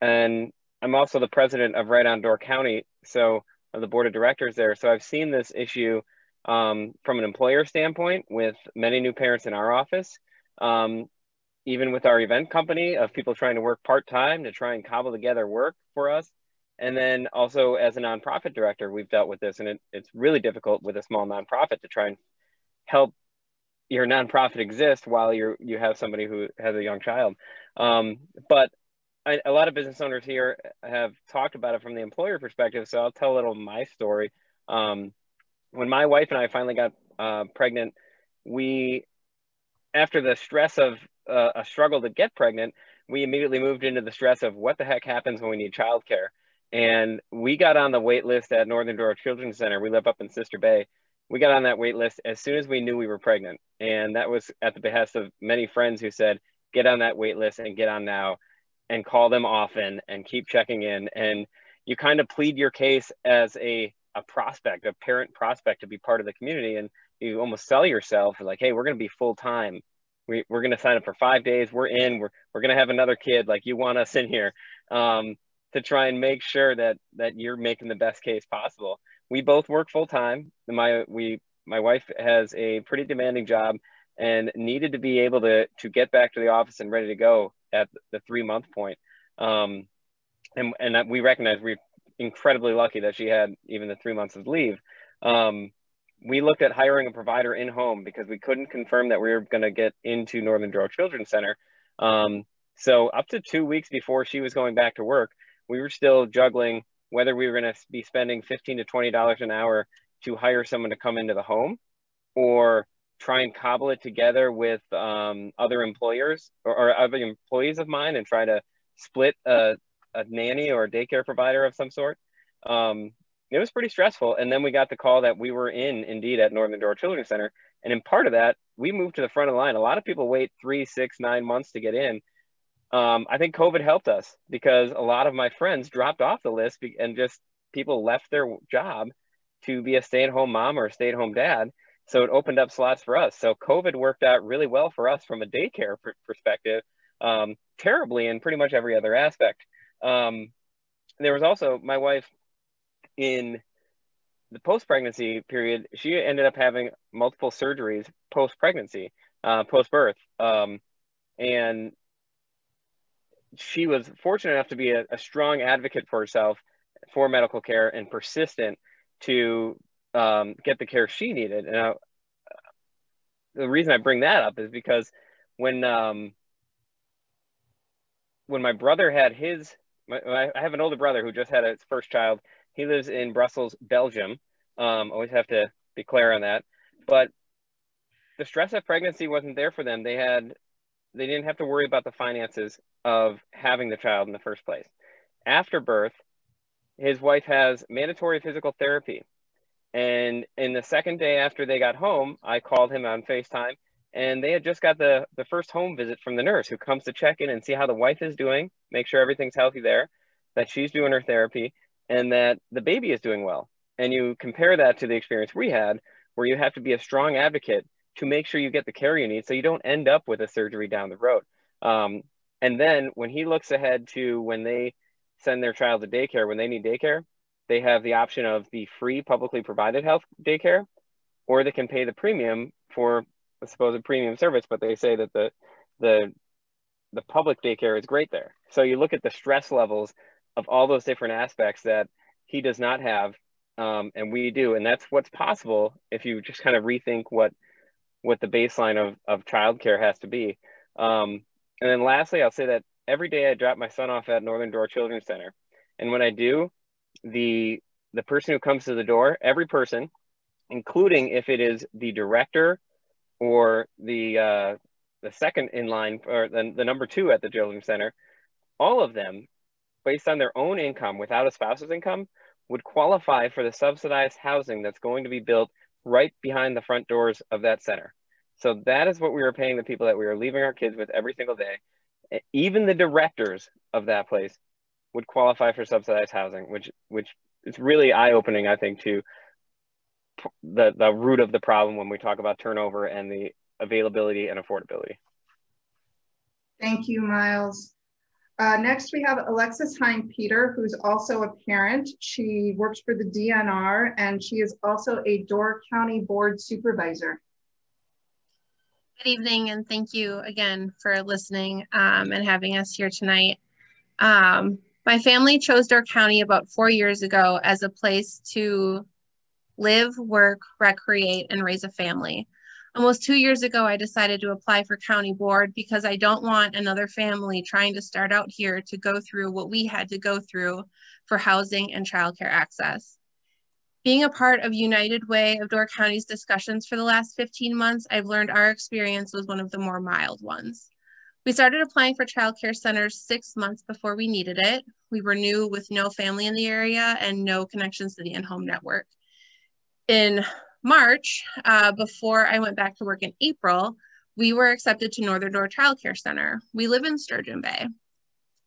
Q: and I'm also the president of Write On Door County, so of the board of directors there. So I've seen this issue um, from an employer standpoint with many new parents in our office, um, even with our event company of people trying to work part time to try and cobble together work for us. And then also as a nonprofit director, we've dealt with this, and it, it's really difficult with a small nonprofit to try and help your nonprofit exist while you you have somebody who has a young child. Um, but I, a lot of business owners here have talked about it from the employer perspective. So I'll tell a little my story. Um, when my wife and I finally got uh, pregnant, we, after the stress of uh, a struggle to get pregnant, we immediately moved into the stress of what the heck happens when we need childcare. And we got on the wait list at Northern Door Children's Center. We live up in Sister Bay we got on that wait list as soon as we knew we were pregnant. And that was at the behest of many friends who said, get on that wait list and get on now and call them often and keep checking in. And you kind of plead your case as a, a prospect, a parent prospect to be part of the community. And you almost sell yourself like, hey, we're going to be full time. We, we're going to sign up for five days. We're in. We're, we're going to have another kid. Like you want us in here um, to try and make sure that that you're making the best case possible we both work full time. My we my wife has a pretty demanding job and needed to be able to to get back to the office and ready to go at the three month point. Um, and and we recognize we're incredibly lucky that she had even the three months of leave. Um, we looked at hiring a provider in home because we couldn't confirm that we were going to get into Northern Door Children's Center. Um, so up to two weeks before she was going back to work, we were still juggling whether we were going to be spending 15 to 20 dollars an hour to hire someone to come into the home or try and cobble it together with um, other employers or, or, other employees of mine and try to split a, a nanny or a daycare provider of some sort um, it was pretty stressful. And then we got the call that we were in indeed at northern door children's center. And in part of that we moved to the front of the line. A lot of people wait three six nine months to get in um, I think COVID helped us because a lot of my friends dropped off the list and just people left their job to be a stay at home mom or a stay at home dad. So it opened up slots for us. So COVID worked out really well for us from a daycare pr- perspective, um, terribly in pretty much every other aspect. Um, there was also my wife in the post pregnancy period, she ended up having multiple surgeries post pregnancy, uh, post birth. Um, and she was fortunate enough to be a, a, strong advocate for herself for medical care and persistent to um, get the care she needed. And I, the reason I bring that up is because when um, when my brother had his, my, I have an older brother who just had his first child. He lives in Brussels, Belgium. Um, always have to be clear on that. But the stress of pregnancy wasn't there for them. They had they didn't have to worry about the finances of having the child in the first place. After birth, his wife has mandatory physical therapy. And in the second day after they got home, I called him on FaceTime and they had just got the, the first home visit from the nurse who comes to check in and see how the wife is doing, make sure everything's healthy there, that she's doing her therapy, and that the baby is doing well. And you compare that to the experience we had, where you have to be a strong advocate to make sure you get the care you need so you don't end up with a surgery down the road. Um, and then when he looks ahead to when they send their child to daycare, when they need daycare, they have the option of the free publicly provided health daycare, or they can pay the premium for a supposed premium service, but they say that the the the public daycare is great there. So you look at the stress levels of all those different aspects that he does not have, um, and we do, and that's what's possible if you just kind of rethink what what the baseline of of childcare has to be. Um, and then lastly, I'll say that every day I drop my son off at Northern Door Children's Center, and when I do, the the person who comes to the door, every person, including if it is the director or the uh, the second in line or the, the number two at the children's center, all of them, based on their own income without a spouse's income, would qualify for the subsidized housing that's going to be built right behind the front doors of that center. So that is what we are paying the people that we are leaving our kids with every single day. Even the directors of that place would qualify for subsidized housing, which which is really eye opening, I think, to the the root of the problem when we talk about turnover and the availability and affordability.
C: Thank you, Miles. Uh, next, we have Alexis Hein Peter, who's also a parent. She works for the DNR and she is also a Door County Board Supervisor.
G: Good evening, and thank you again for listening um, and having us here tonight. Um, my family chose Door County about four years ago as a place to live, work, recreate, and raise a family. Almost two years ago, I decided to apply for county board because I don't want another family trying to start out here to go through what we had to go through for housing and childcare access. Being a part of United Way of Door County's discussions for the last 15 months, I've learned our experience was one of the more mild ones. We started applying for childcare centers six months before we needed it. We were new with no family in the area and no connections to the in-home network. In March, uh, before I went back to work in April, we were accepted to Northern Door Child Care Center. We live in Sturgeon Bay.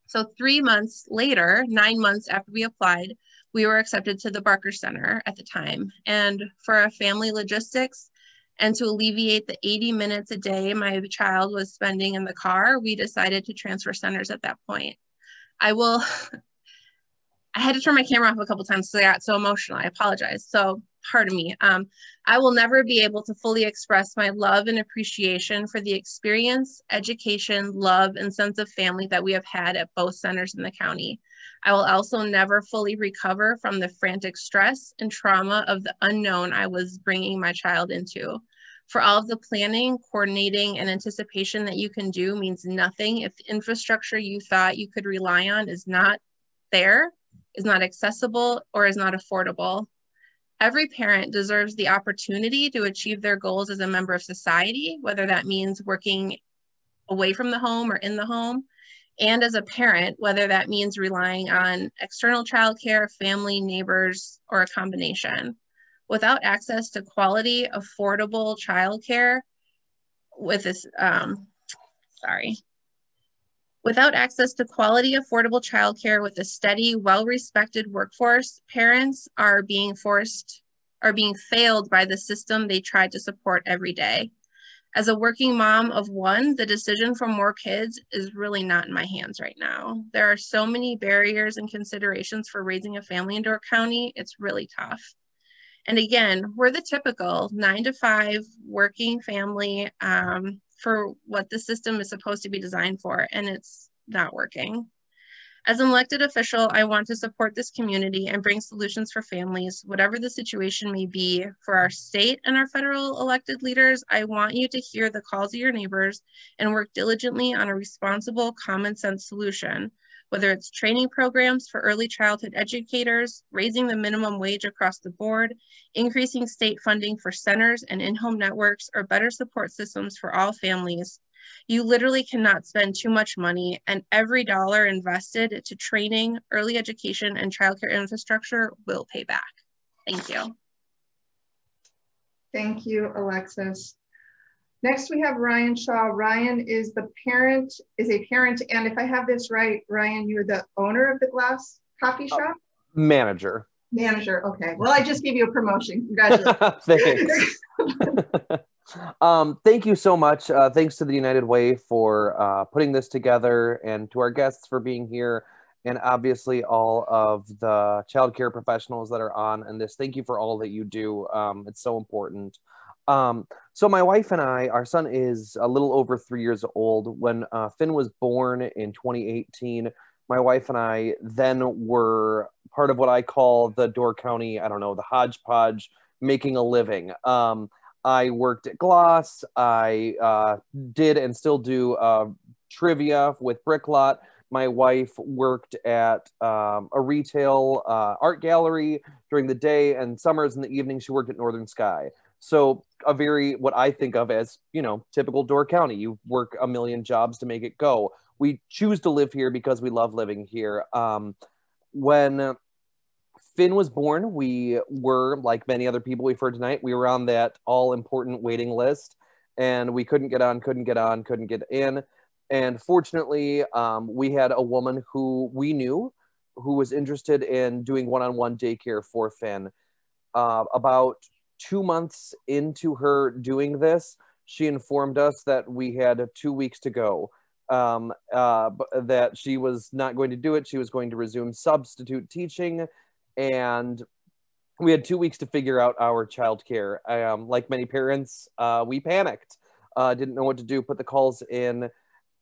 G: So three months later, nine months after we applied, we were accepted to the Barker Center at the time. And for a family logistics and to alleviate the 80 minutes a day my child was spending in the car, we decided to transfer centers at that point. I will, I had to turn my camera off a couple times because I got so emotional. I apologize. So pardon me. Um, I will never be able to fully express my love and appreciation for the experience, education, love, and sense of family that we have had at both centers in the county. I will also never fully recover from the frantic stress and trauma of the unknown I was bringing my child into. For all of the planning, coordinating, and anticipation that you can do means nothing if the infrastructure you thought you could rely on is not there, is not accessible, or is not affordable. Every parent deserves the opportunity to achieve their goals as a member of society, whether that means working away from the home or in the home, and as a parent, whether that means relying on external childcare, family, neighbors, or a combination. Without access to quality, affordable childcare, with this, um, sorry, Without access to quality, affordable childcare with a steady, well-respected workforce, parents are being forced, are being failed by the system they try to support every day. As a working mom of one, the decision for more kids is really not in my hands right now. There are so many barriers and considerations for raising a family in Door County, it's really tough. And again, we're the typical nine to five working family um, for what the system is supposed to be designed for, and it's not working. As an elected official, I want to support this community and bring solutions for families, whatever the situation may be. For our state and our federal elected leaders, I want you to hear the calls of your neighbors and work diligently on a responsible, common sense solution whether it's training programs for early childhood educators, raising the minimum wage across the board, increasing state funding for centers and in-home networks, or better support systems for all families. You literally cannot spend too much money and every dollar invested to training, early education, and childcare infrastructure will pay back. Thank you.
C: Thank you, Alexis. Next, we have Ryan Shaw. Ryan is the parent, is a parent, and if I have this right, Ryan, you're the owner of the Glas Coffee uh, Shop?
R: Manager.
C: Manager, okay. Well, I just gave you a promotion. Congratulations.
R: Thanks. um, thank you so much. Uh, thanks to the United Way for uh, putting this together and to our guests for being here and obviously all of the childcare professionals that are on and this. Thank you for all that you do. Um, it's so important. Um, so my wife and I, our son is a little over three years old. When uh, Finn was born in 2018, my wife and I then were part of what I call the Door County, I don't know, the hodgepodge, making a living. Um, I worked at Glas. I uh, did and still do uh, trivia with Bricklot. My wife worked at um, a retail uh, art gallery during the day, and summers in the evening she worked at Northern Sky. So a very what I think of as you know typical Door County. You work a million jobs to make it go. We choose to live here because we love living here. Um, when Finn was born, we were like many other people we've heard tonight. We were on that all important waiting list, and we couldn't get on, couldn't get on, couldn't get in. And fortunately, um, we had a woman who we knew who was interested in doing one-on-one daycare for Finn. Uh, about two months into her doing this, she informed us that we had two weeks to go. Um, uh, that she was not going to do it. She was going to resume substitute teaching, and we had two weeks to figure out our childcare. Um, like many parents, uh, we panicked, uh, didn't know what to do, put the calls in.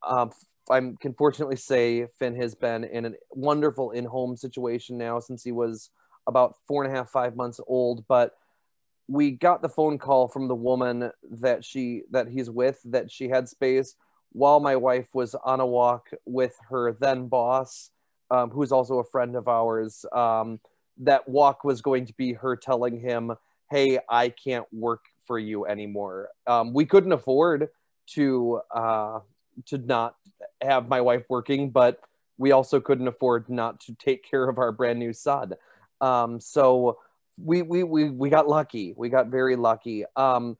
R: Um, I can fortunately say Finn has been in a wonderful in-home situation now since he was about four and a half, five months old. But we got the phone call from the woman that she that he's with that she had space while my wife was on a walk with her then boss um, who's also a friend of ours. Um, that walk was going to be her telling him hey i can't work for you anymore. Um, we couldn't afford to uh, to not have my wife working but we also couldn't afford not to take care of our brand new son. Um, so we we we we got lucky. We got very lucky. Um,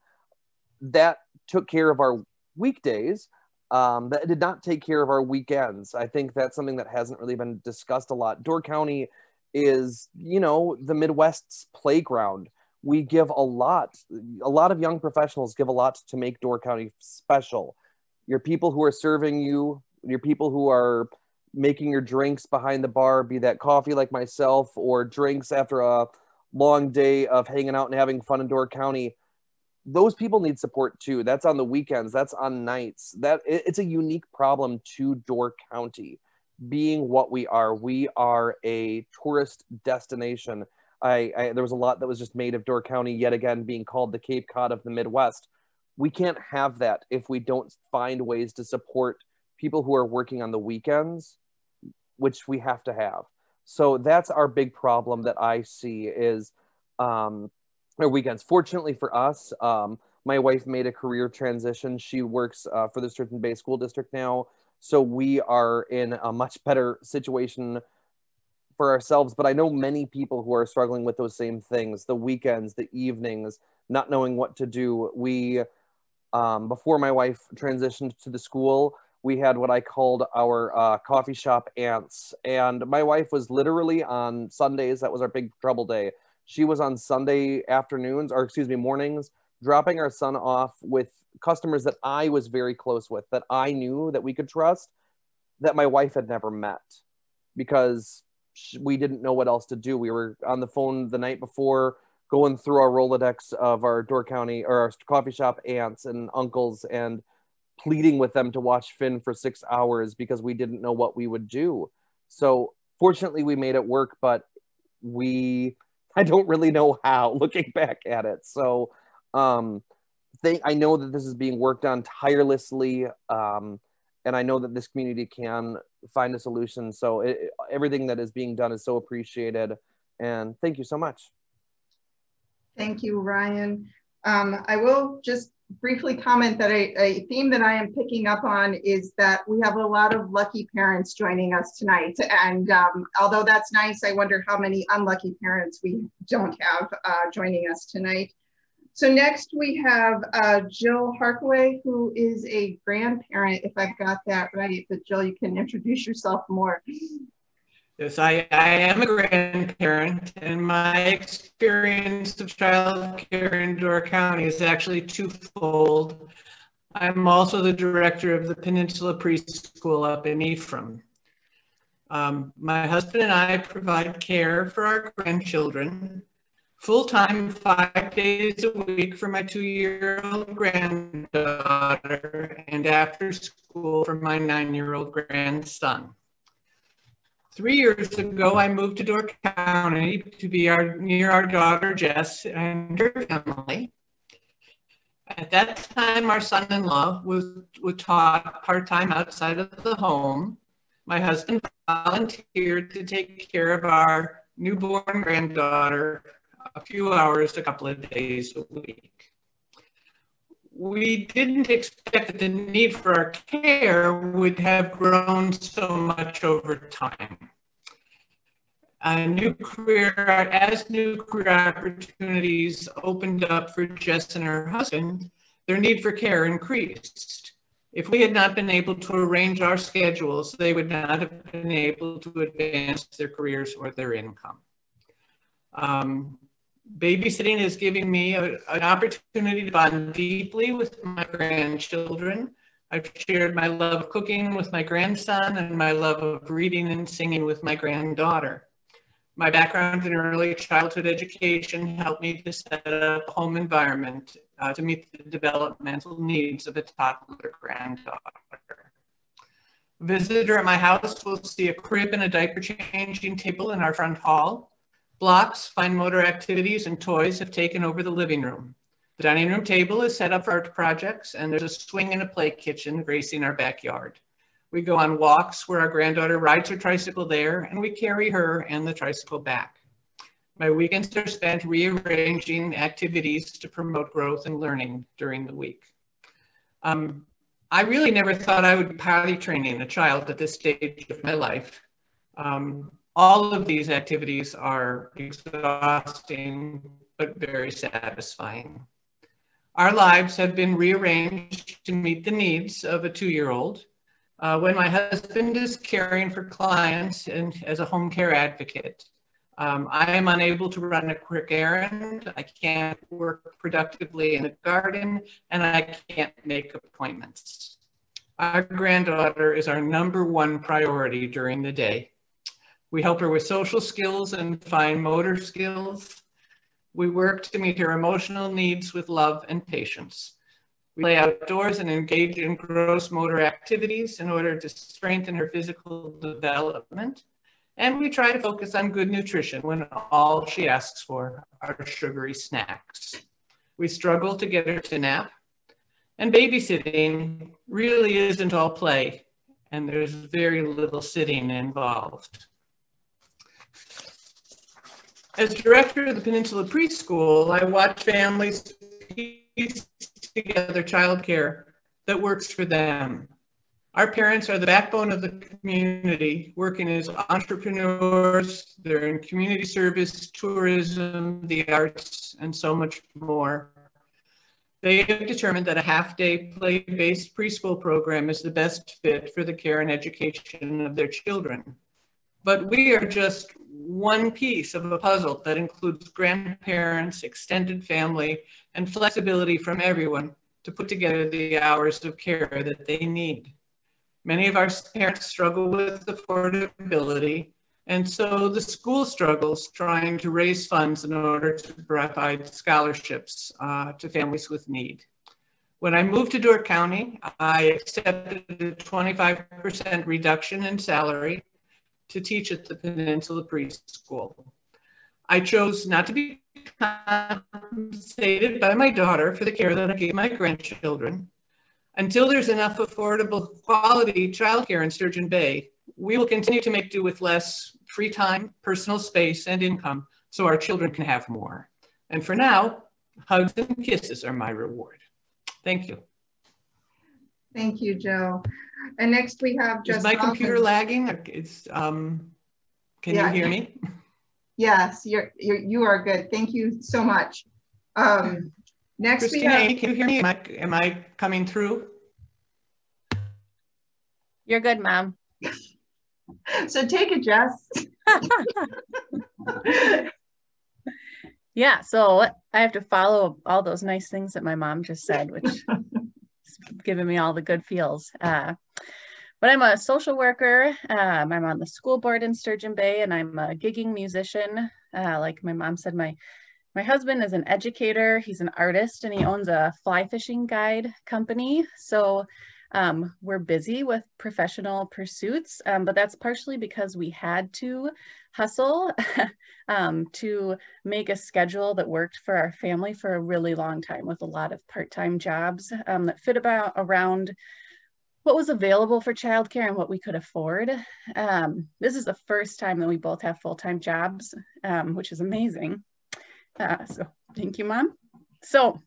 R: that took care of our weekdays. Um, that did not take care of our weekends. I think that's something that hasn't really been discussed a lot. Door County is, you know, the Midwest's playground. We give a lot. A lot of young professionals give a lot to make Door County special. Your people who are serving you, your people who are making your drinks behind the bar, be that coffee like myself or drinks after a long day of hanging out and having fun in Door County, those people need support too. That's on the weekends. That's on nights. That it's a unique problem to Door County, being what we are. We are a tourist destination. I, I there was a lot that was just made of Door County yet again being called the Cape Cod of the Midwest. We can't have that if we don't find ways to support people who are working on the weekends, which we have to have. So that's our big problem that I see is um, our weekends. Fortunately for us, um, my wife made a career transition. She works uh, for the Sturgeon Bay School District now. So we are in a much better situation for ourselves. But I know many people who are struggling with those same things the weekends, the evenings, not knowing what to do. We, um, before my wife transitioned to the school, we had what I called our uh, coffee shop aunts. And my wife was literally on Sundays, that was our big trouble day. She was on Sunday afternoons, or excuse me, mornings, dropping our son off with customers that I was very close with, that I knew that we could trust, that my wife had never met because we didn't know what else to do. We were on the phone the night before going through our Rolodex of our Door County or our coffee shop aunts and uncles and pleading with them to watch Finn for six hours because we didn't know what we would do. So fortunately, we made it work, but we I don't really know how looking back at it. So um, they, I know that this is being worked on tirelessly, um, and I know that this community can find a solution. So it, everything that is being done is so appreciated, and thank you so much.
C: Thank you, Ryan. Um, I will just briefly comment that a, a, theme that I am picking up on is that we have a lot of lucky parents joining us tonight. And um, although that's nice, I wonder how many unlucky parents we don't have uh, joining us tonight. So next we have uh, Jill Harkaway, who is a grandparent, if I've got that right. But Jill, you can introduce yourself more.
S: Yes, I, I am a grandparent, and my experience of child care in Door County is actually twofold. I'm also the director of the Peninsula Preschool up in Ephraim. Um, my husband and I provide care for our grandchildren full-time five days a week for my two-year-old granddaughter and after school for my nine-year-old grandson. Three years ago, I moved to Door County to be our, near our daughter Jess and her family. At that time, our son-in-law was, was taught part-time outside of the home. My husband volunteered to take care of our newborn granddaughter a few hours, a couple of days a week. We didn't expect that the need for our care would have grown so much over time. A new career, as new career opportunities opened up for Jess and her husband, their need for care increased. If we had not been able to arrange our schedules, they would not have been able to advance their careers or their income. Um, babysitting is giving me a, an opportunity to bond deeply with my grandchildren. I've shared my love of cooking with my grandson and my love of reading and singing with my granddaughter. My background in early childhood education helped me to set up a home environment uh, to meet the developmental needs of a toddler granddaughter. A visitor at my house will see a crib and a diaper changing table in our front hall. Blocks, fine motor activities, and toys have taken over the living room. The dining room table is set up for art projects, and there's a swing and a play kitchen gracing our backyard. We go on walks where our granddaughter rides her tricycle there, and we carry her and the tricycle back. My weekends are spent rearranging activities to promote growth and learning during the week. Um, I really never thought I would be potty training a child at this stage of my life. Um, all of these activities are exhausting, but very satisfying. Our lives have been rearranged to meet the needs of a two-year-old. Uh, when my husband is caring for clients and as a home care advocate, um, I am unable to run a quick errand. I can't work productively in the garden, and I can't make appointments. Our granddaughter is our number one priority during the day. We help her with social skills and fine motor skills. We work to meet her emotional needs with love and patience. We play outdoors and engage in gross motor activities in order to strengthen her physical development. And we try to focus on good nutrition when all she asks for are sugary snacks. We struggle to get her to nap. And babysitting really isn't all play, and there's very little sitting involved. As director of the Peninsula Preschool, I watch families piece together childcare that works for them. Our parents are the backbone of the community, working as entrepreneurs. They're in community service, tourism, the arts, and so much more. They have determined that a half-day play-based preschool program is the best fit for the care and education of their children. But we are just one piece of a puzzle that includes grandparents, extended family, and flexibility from everyone to put together the hours of care that they need. Many of our parents struggle with affordability, and so the school struggles trying to raise funds in order to provide scholarships uh, to families with need. When I moved to Door County, I accepted a 25% reduction in salary to teach at the Peninsula Preschool. I chose not to be compensated by my daughter for the care that I gave my grandchildren. Until there's enough affordable quality childcare in Sturgeon Bay, we will continue to make do with less free time, personal space, and income so our children can have more. And for now, hugs and kisses are my reward. Thank you.
C: Thank you, Joe. And next we have
S: Jess. Is my computer lagging? It's um. Can yeah. you hear me?
C: Yes, you're, you're you are good. Thank you so much. Um, next
S: Christina,
C: we have.
S: Can you hear me? Am I am I coming through?
T: You're good, mom.
C: so take it, Jess.
T: yeah, so I have to follow all those nice things that my mom just said, which is giving me all the good feels. Uh, but I'm a social worker. Um, I'm on the school board in Sturgeon Bay, and I'm a gigging musician. Uh, like my mom said, my my husband is an educator, he's an artist, and he owns a fly fishing guide company. So um, we're busy with professional pursuits, um, but that's partially because we had to hustle um, to make a schedule that worked for our family for a really long time with a lot of part-time jobs um, that fit about around what was available for childcare and what we could afford. Um, this is the first time that we both have full-time jobs, um, which is amazing. Uh, so thank you, Mom. So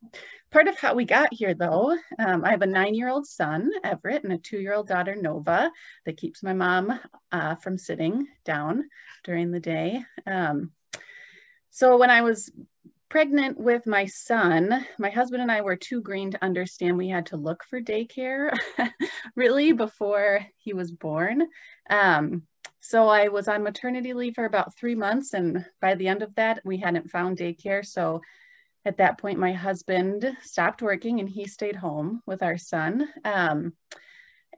T: part of how we got here though, um, I have a nine-year-old son, Everett, and a two-year-old daughter, Nova, that keeps my mom uh, from sitting down during the day. Um, so when I was pregnant with my son, my husband and I were too green to understand we had to look for daycare really before he was born. Um, so I was on maternity leave for about three months. And by the end of that, we hadn't found daycare. So at that point, my husband stopped working and he stayed home with our son. Um,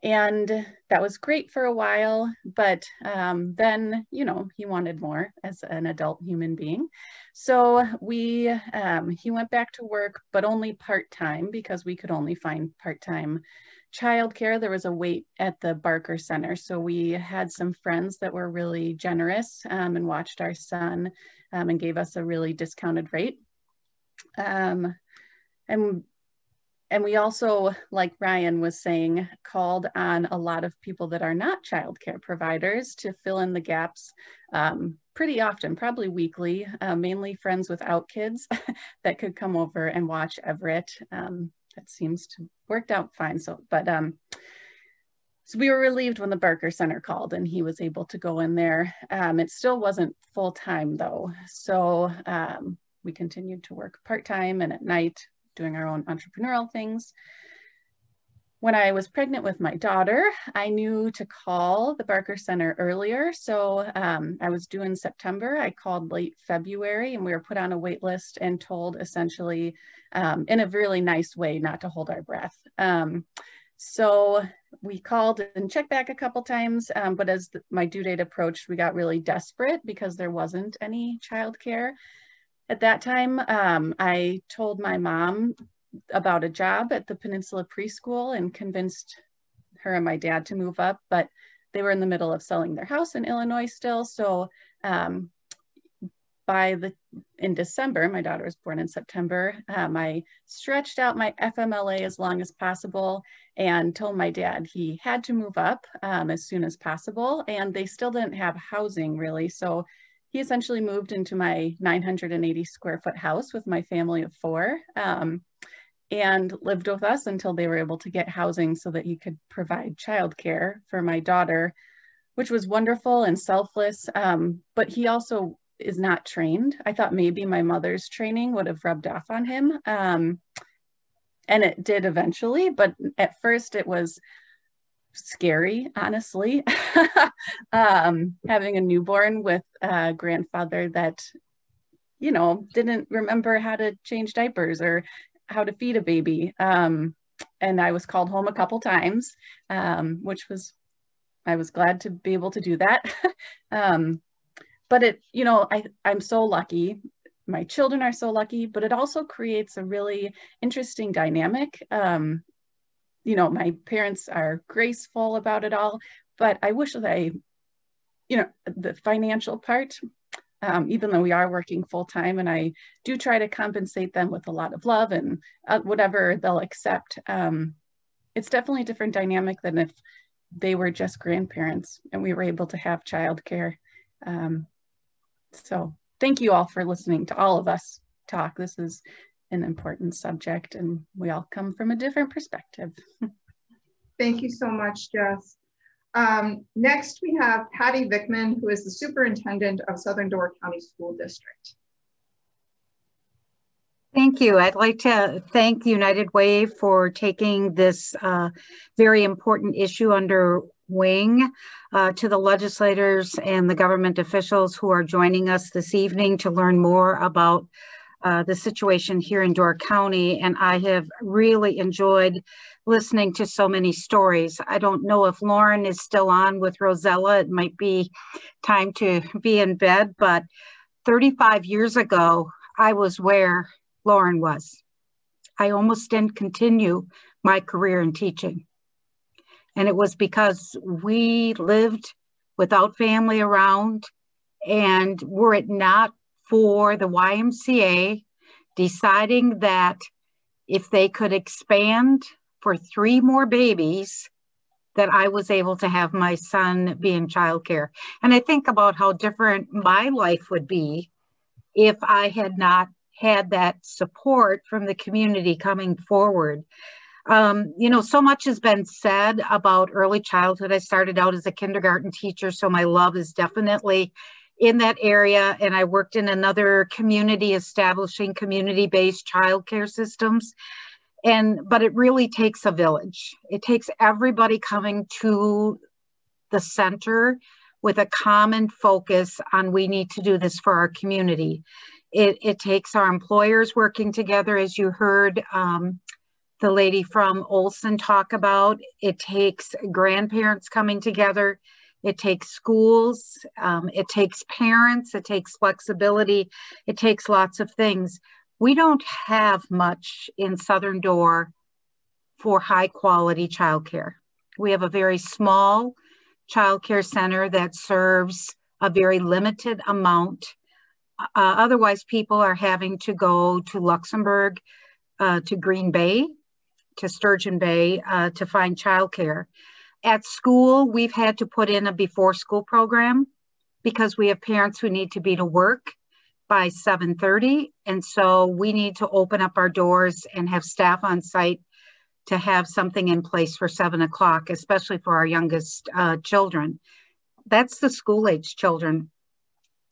T: and that was great for a while, but um, then, you know, he wanted more as an adult human being. So we, um, he went back to work, but only part-time because we could only find part-time childcare. There was a wait at the Barker Center. So we had some friends that were really generous um, and watched our son um, and gave us a really discounted rate. Um, and and we also, like Ryan was saying, called on a lot of people that are not childcare providers to fill in the gaps um, pretty often, probably weekly, uh, mainly friends without kids that could come over and watch Everett. Um, that seems to worked out fine. So, but um, so we were relieved when the Barker Center called and he was able to go in there. Um, it still wasn't full time though. So um, we continued to work part time and at night doing our own entrepreneurial things. When I was pregnant with my daughter, I knew to call the Barker Center earlier. So um, I was due in September. I called late February and we were put on a wait list and told essentially um, in a really nice way not to hold our breath. Um, so we called and checked back a couple times, um, but as the, my due date approached, we got really desperate because there wasn't any childcare. At that time, um, I told my mom about a job at the Peninsula Preschool and convinced her and my dad to move up, but they were in the middle of selling their house in Illinois still. So um, by the in December, my daughter was born in September, um, I stretched out my FMLA as long as possible and told my dad he had to move up um, as soon as possible. And they still didn't have housing really. So he essentially moved into my 980 square foot house with my family of four um, and lived with us until they were able to get housing so that he could provide childcare for my daughter, which was wonderful and selfless. Um, but he also is not trained. I thought maybe my mother's training would have rubbed off on him. Um, and it did eventually, but at first it was scary, honestly. um, having a newborn with a grandfather that, you know, didn't remember how to change diapers or how to feed a baby. Um, and I was called home a couple times, um, which was, I was glad to be able to do that. um, but it, you know, I, I'm so lucky. My children are so lucky, but it also creates a really interesting dynamic. You know, my parents are graceful about it all, but I wish that I, you know, the financial part, um, even though we are working full time and I do try to compensate them with a lot of love and uh, whatever they'll accept. Um, it's definitely a different dynamic than if they were just grandparents and we were able to have childcare. Um, so thank you all for listening to all of us talk. This is an important subject and we all come from a different perspective.
C: Thank you so much, Jess. Um, next, we have Patty Vickman, who is the superintendent of Southern Door County School District.
U: Thank you. I'd like to thank United Way for taking this uh, very important issue under wing uh, to the legislators and the government officials who are joining us this evening to learn more about uh, the situation here in Door County. And I have really enjoyed listening to so many stories. I don't know if Lauren is still on with Rosella. It might be time to be in bed, but 35 years ago, I was where Lauren was. I almost didn't continue my career in teaching. And it was because we lived without family around. And were it not for the YMCA deciding that if they could expand for three more babies, that I was able to have my son be in childcare. And I think about how different my life would be if I had not had that support from the community coming forward. Um, you know, so much has been said about early childhood. I started out as a kindergarten teacher, so my love is definitely in that area. And I worked in another community establishing community based childcare systems. And but it really takes a village. It takes everybody coming to the center with a common focus on we need to do this for our community. It, it takes our employers working together as you heard um, the lady from olson talk about. It takes grandparents coming together it takes schools um, it takes parents it takes flexibility it takes lots of things we don't have much in Southern Door for high quality childcare. We have a very small childcare center that serves a very limited amount. Uh, otherwise, people are having to go to Luxembourg, uh, to Green Bay, to Sturgeon Bay uh, to find childcare. At school, we've had to put in a before school program because we have parents who need to be to work by 7.30. And so we need to open up our doors and have staff on site to have something in place for seven o'clock, especially for our youngest uh, children. That's the school age children.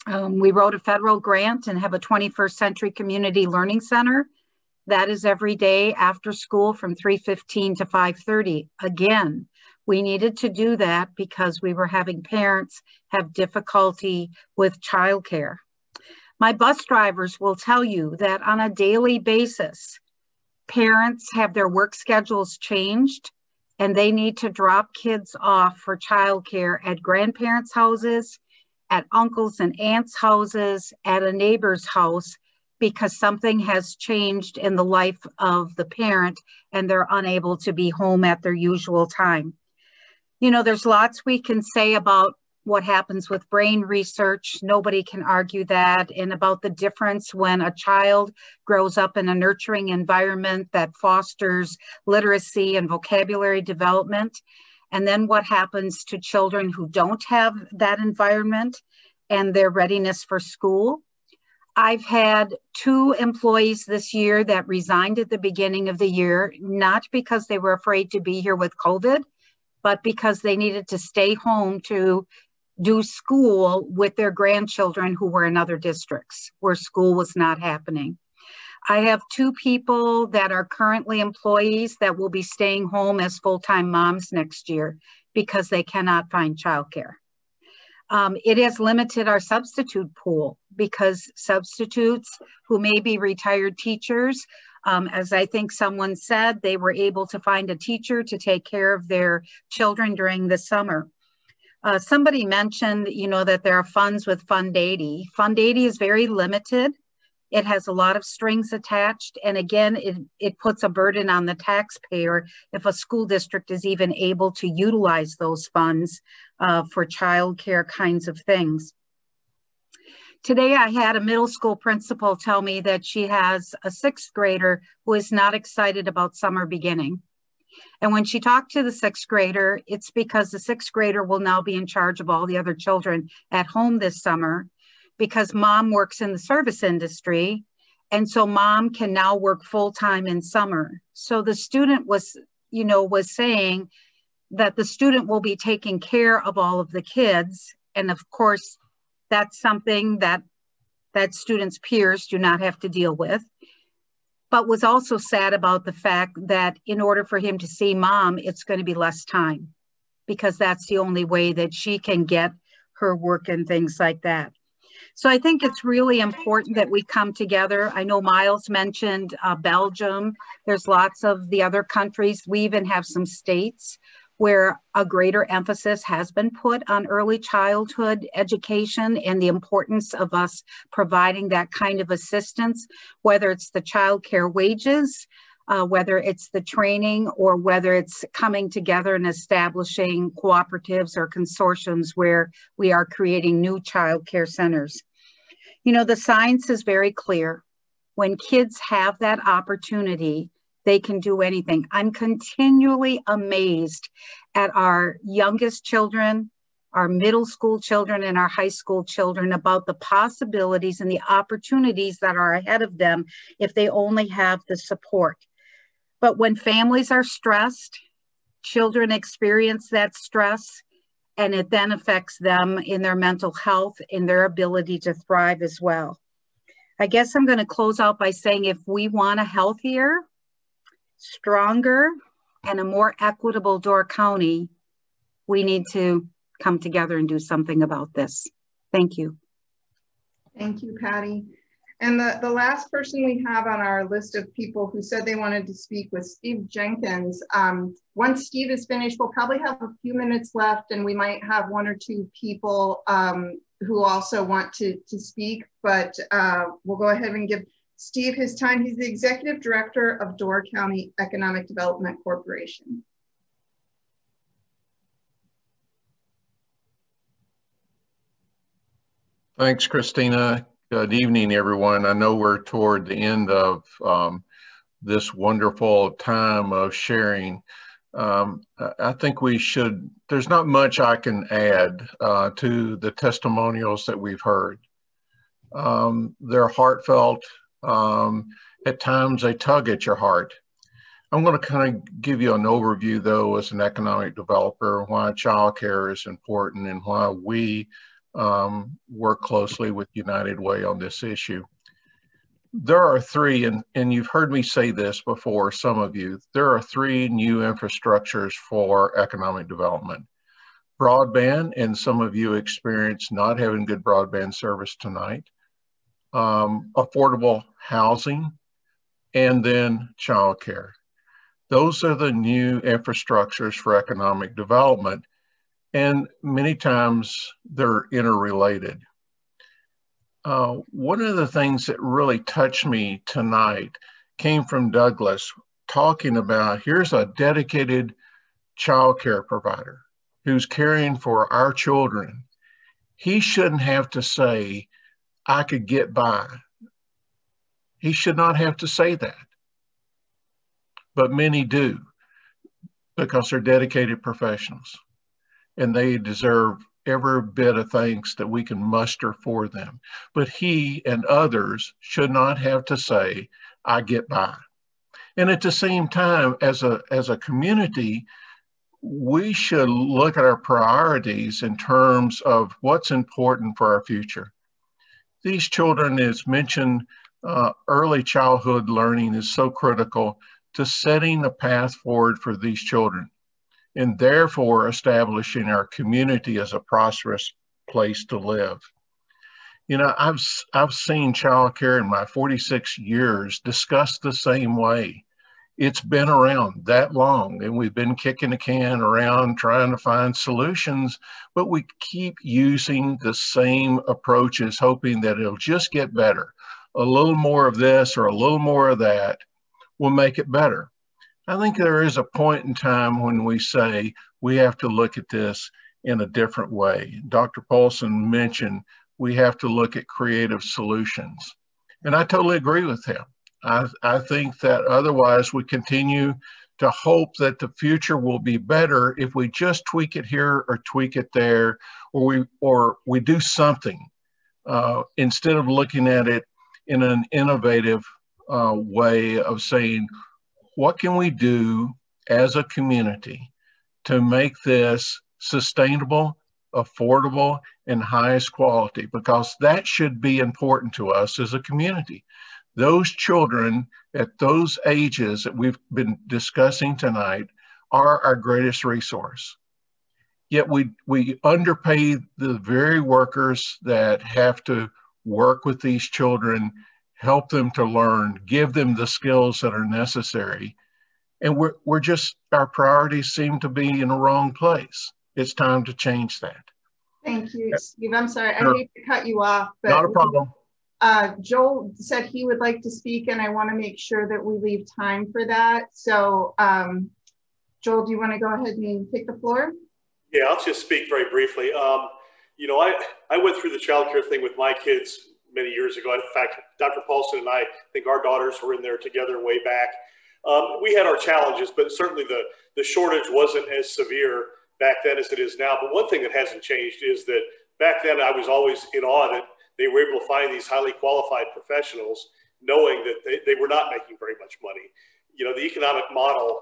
U: Um, we wrote a federal grant and have a 21st century community learning center. That is every day after school from 3.15 to 5.30. Again, we needed to do that because we were having parents have difficulty with childcare. My bus drivers will tell you that on a daily basis, parents have their work schedules changed and they need to drop kids off for childcare at grandparents' houses, at uncles and aunts' houses, at a neighbor's house because something has changed in the life of the parent and they're unable to be home at their usual time. You know, there's lots we can say about what happens with brain research. Nobody can argue that. And about the difference when a child grows up in a nurturing environment that fosters literacy and vocabulary development. And then what happens to children who don't have that environment and their readiness for school. I've had two employees this year that resigned at the beginning of the year, not because they were afraid to be here with COVID, but because they needed to stay home to do school with their grandchildren who were in other districts where school was not happening. I have two people that are currently employees that will be staying home as full-time moms next year because they cannot find childcare. Um, it has limited our substitute pool because substitutes who may be retired teachers, um, as I think someone said, they were able to find a teacher to take care of their children during the summer. Uh, somebody mentioned, you know, that there are funds with Fund 80. Fund 80 is very limited. It has a lot of strings attached. And again, it, it puts a burden on the taxpayer if a school district is even able to utilize those funds uh, for childcare kinds of things. Today, I had a middle school principal tell me that she has a sixth grader who is not excited about summer beginning. And when she talked to the sixth grader, it's because the sixth grader will now be in charge of all the other children at home this summer because mom works in the service industry. And so mom can now work full time in summer. So the student was, you know, was saying that the student will be taking care of all of the kids. And of course, that's something that that students' peers do not have to deal with but was also sad about the fact that in order for him to see mom, it's going to be less time because that's the only way that she can get her work and things like that. So I think it's really important that we come together. I know Miles mentioned uh, Belgium. There's lots of the other countries. We even have some states where a greater emphasis has been put on early childhood education and the importance of us providing that kind of assistance, whether it's the child care wages, uh, whether it's the training or whether it's coming together and establishing cooperatives or consortiums where we are creating new child care centers. You know, the science is very clear. When kids have that opportunity, they can do anything. I'm continually amazed at our youngest children, our middle school children, and our high school children about the possibilities and the opportunities that are ahead of them if they only have the support. But when families are stressed, children experience that stress and it then affects them in their mental health, in their ability to thrive as well. I guess I'm going to close out by saying if we want a healthier, stronger, and a more equitable Door County, we need to come together and do something about this. Thank you.
C: Thank you, Patty. And the, the last person we have on our list of people who said they wanted to speak was Steve Jenkins. Um, once Steve is finished, we'll probably have a few minutes left and we might have one or two people um, who also want to, to speak, but uh, we'll go ahead and give Steve his time. He's the Executive Director of Door County Economic Development Corporation.
V: Thanks, Christina. Good evening, everyone. I know we're toward the end of um, this wonderful time of sharing. Um, I think we should, there's not much I can add uh, to the testimonials that we've heard. Um, they're heartfelt. Um, at times they tug at your heart. I'm going to kind of give you an overview, though, as an economic developer, why childcare is important and why we um, work closely with United Way on this issue. There are three, and, and you've heard me say this before, some of you, there are three new infrastructures for economic development. Broadband, and some of you experience not having good broadband service tonight. Um, affordable housing, and then childcare. Those are the new infrastructures for economic development and many times they're interrelated. Uh, one of the things that really touched me tonight came from Douglas talking about here's a dedicated child care provider who's caring for our children. He shouldn't have to say, I could get by. He should not have to say that. But many do because they're dedicated professionals and they deserve every bit of thanks that we can muster for them. But he and others should not have to say, I get by. And at the same time, as a, as a community, we should look at our priorities in terms of what's important for our future. These children, as mentioned, uh, early childhood learning is so critical to setting a path forward for these children and therefore establishing our community as a prosperous place to live. You know, I've, I've seen childcare in my 46 years discussed the same way. It's been around that long, and we've been kicking the can around trying to find solutions, but we keep using the same approaches, hoping that it'll just get better. A little more of this or a little more of that will make it better. I think there is a point in time when we say we have to look at this in a different way. Dr. Paulson mentioned we have to look at creative solutions. And I totally agree with him. I, I think that otherwise we continue to hope that the future will be better if we just tweak it here or tweak it there, or we or we do something uh, instead of looking at it in an innovative uh, way of saying what can we do as a community to make this sustainable, affordable, and highest quality? Because that should be important to us as a community. Those children at those ages that we've been discussing tonight are our greatest resource. Yet we, we underpay the very workers that have to work with these children help them to learn, give them the skills that are necessary. and we're, we're just, our priorities seem to be in the wrong place. It's time to change that.
C: Thank you, Steve. I'm sorry, I hate to cut you off, but.
V: Not a problem.
C: Uh, Joel said he would like to speak and I want to make sure that we leave time for that. So, um, Joel, do you want to go ahead and take the floor?
E: Yeah, I'll just speak very briefly. Um, you know, I, I went through the childcare thing with my kids many years ago. In fact, Dr. Paulson and I, I think our daughters were in there together way back. Um, we had our challenges, but certainly the, the shortage wasn't as severe back then as it is now. But one thing that hasn't changed is that back then I was always in awe that they were able to find these highly qualified professionals knowing that they, they were not making very much money. You know, the economic model,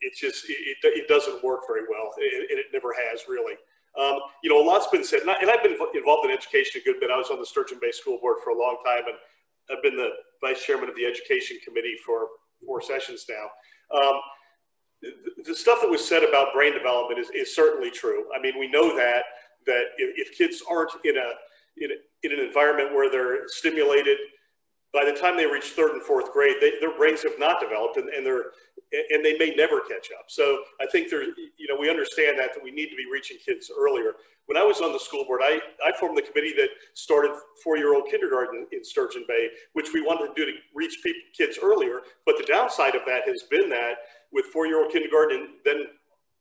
E: it's just, it, it doesn't work very well. and it, it never has really. Um, you know, a lot's been said, and, I, have been involved in education a good bit. I was on the Sturgeon Bay School Board for a long time, and I've been the vice chairman of the education committee for four sessions now. Um, the, the stuff that was said about brain development is, is certainly true. I mean, we know that that if, if kids aren't in a, in in an environment where they're stimulated, by the time they reach third and fourth grade, they, their brains have not developed, and, and they're and they may never catch up. So I think there, you know, we understand that that we need to be reaching kids earlier. When I was on the school board, I, I formed the committee that started four-year-old kindergarten in Sturgeon Bay, which we wanted to do to reach people, kids earlier. But the downside of that has been that with four-year-old kindergarten, then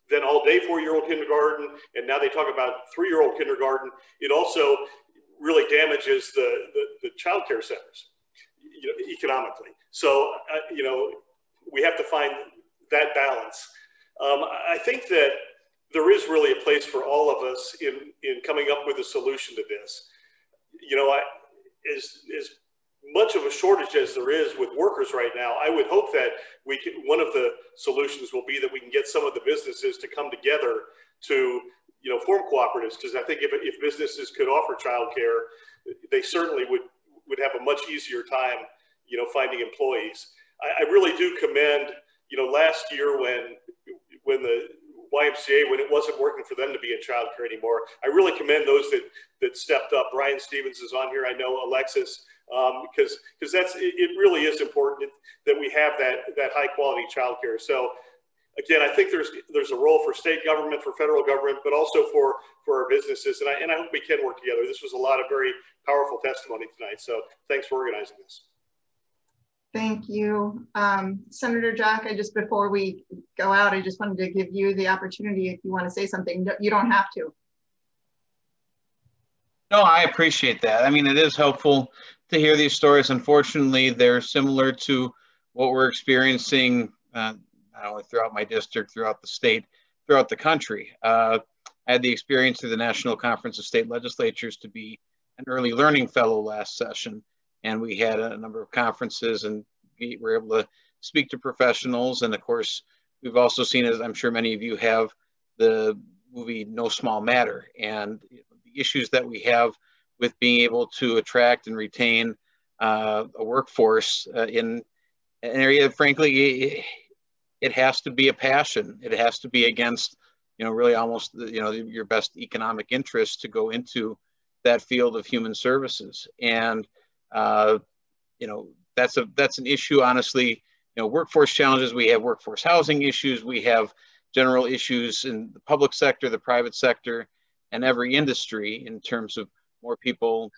E: then all day four-year-old kindergarten, and now they talk about three-year-old kindergarten. It also really damages the the, the child care centers you know, economically. So uh, you know we have to find that balance. Um, I think that there is really a place for all of us in, in coming up with a solution to this. You know, I, as, as much of a shortage as there is with workers right now, I would hope that we can, one of the solutions will be that we can get some of the businesses to come together to, you know, form cooperatives. Because I think if, if businesses could offer childcare, they certainly would, would have a much easier time, you know, finding employees. I, I really do commend, you know, last year when when the YMCA when it wasn't working for them to be in childcare anymore. I really commend those that that stepped up. Brian Stevens is on here. I know Alexis um, because because that's it, it, really is important that we have that that high quality childcare. So again, I think there's there's a role for state government, for federal government, but also for for our businesses. And I and I hope we can work together. This was a lot of very powerful testimony tonight. So thanks for organizing this.
C: Thank you. Um, Senator Jacque, I just, before we go out, I just wanted to give you the opportunity if you want to say something. You don't have to.
W: No, I appreciate that. I mean, it is helpful to hear these stories. Unfortunately, they're similar to what we're experiencing uh, not only throughout my district, throughout the state, throughout the country. Uh, I had the experience through the National Conference of State Legislatures to be an early learning fellow last session and we had a number of conferences and we were able to speak to professionals. And of course, we've also seen, as I'm sure many of you have, the movie No Small Matter and the issues that we have with being able to attract and retain uh, a workforce uh, in an area, frankly, it has to be a passion. It has to be against, you know, really almost, you know, your best economic interest to go into that field of human services. And uh, you know, that's a that's an issue. Honestly, you know, workforce challenges. We have workforce housing issues. We have general issues in the public sector, the private sector, and every industry in terms of more people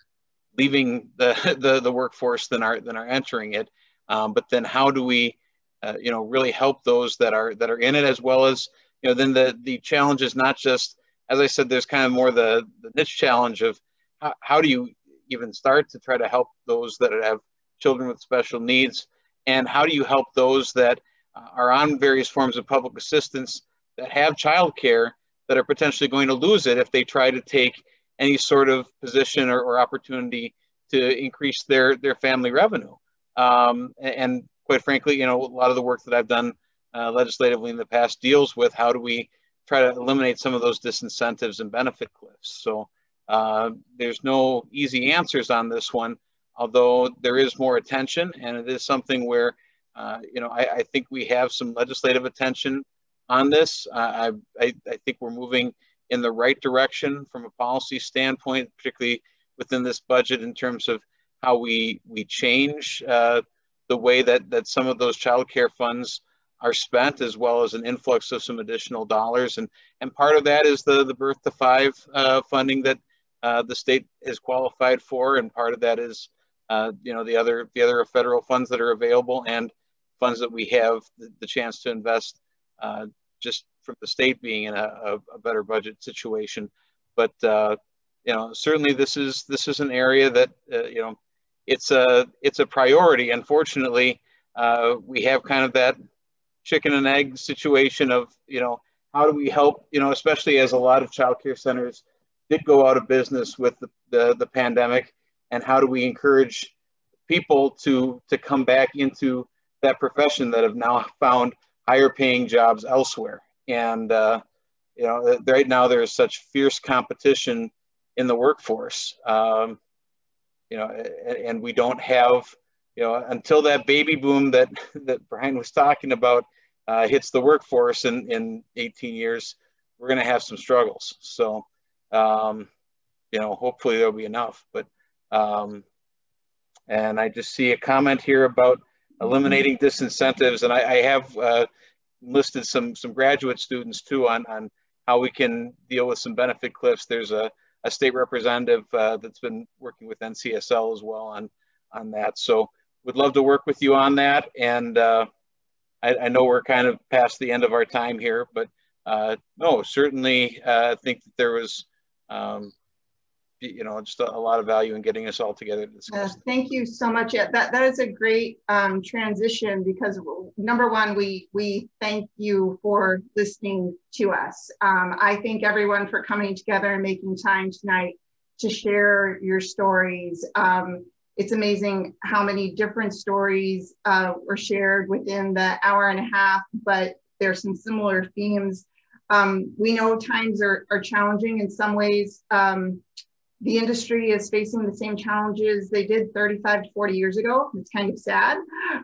W: leaving the the, the workforce than are than are entering it. Um, but then, how do we, uh, you know, really help those that are that are in it, as well as you know, then the the challenge is not just, as I said, there's kind of more the the niche challenge of how, how do you even start to try to help those that have children with special needs? And how do you help those that uh, are on various forms of public assistance that have childcare that are potentially going to lose it if they try to take any sort of position or, or opportunity to increase their, their family revenue? Um, and quite frankly, you know, a lot of the work that I've done uh, legislatively in the past deals with how do we try to eliminate some of those disincentives and benefit cliffs. So uh, there's no easy answers on this one, although there is more attention, and it is something where, uh, you know, I, I, think we have some legislative attention on this. Uh, I, I, I, think we're moving in the right direction from a policy standpoint, particularly within this budget in terms of how we we change uh, the way that that some of those child care funds are spent, as well as an influx of some additional dollars. And and part of that is the the birth to five uh, funding that uh, the state is qualified for, and part of that is uh, you know the other the other federal funds that are available and funds that we have the, the chance to invest uh, just from the state being in a, a better budget situation. But uh, you know certainly this is this is an area that uh, you know it's a it's a priority. Unfortunately, we have kind of that chicken and egg situation of you know how do we help you know especially as a lot of childcare centers did go out of business with the, the, the pandemic and how do we encourage people to to come back into that profession that have now found higher paying jobs elsewhere and uh, you know right now there is such fierce competition in the workforce um, you know and, we don't have you know, until that baby boom that that Brian was talking about uh, hits the workforce in in 18 years, we're going to have some struggles. So, um, you know, hopefully there'll be enough. But um, and I just see a comment here about eliminating disincentives, and I, I have uh, listed some some graduate students too on on how we can deal with some benefit cliffs. There's a a state representative uh, that's been working with NCSL as well on on that. So would love to work with you on that. And uh, I, I, know we're kind of past the end of our time here, but uh, no, certainly uh, I think that there was, um, you know, just a, a, lot of value in getting us all together to discuss.
C: thank you so much. Yeah, that, that is a great um, transition because number one, we, we thank you for listening to us. Um, I thank everyone for coming together and making time tonight to share your stories. Um, it's amazing how many different stories uh, were shared within the hour and a half, but there's some similar themes. Um, we know times are, are challenging in some ways. Um, the industry is facing the same challenges they did 35 to 40 years ago. It's kind of sad.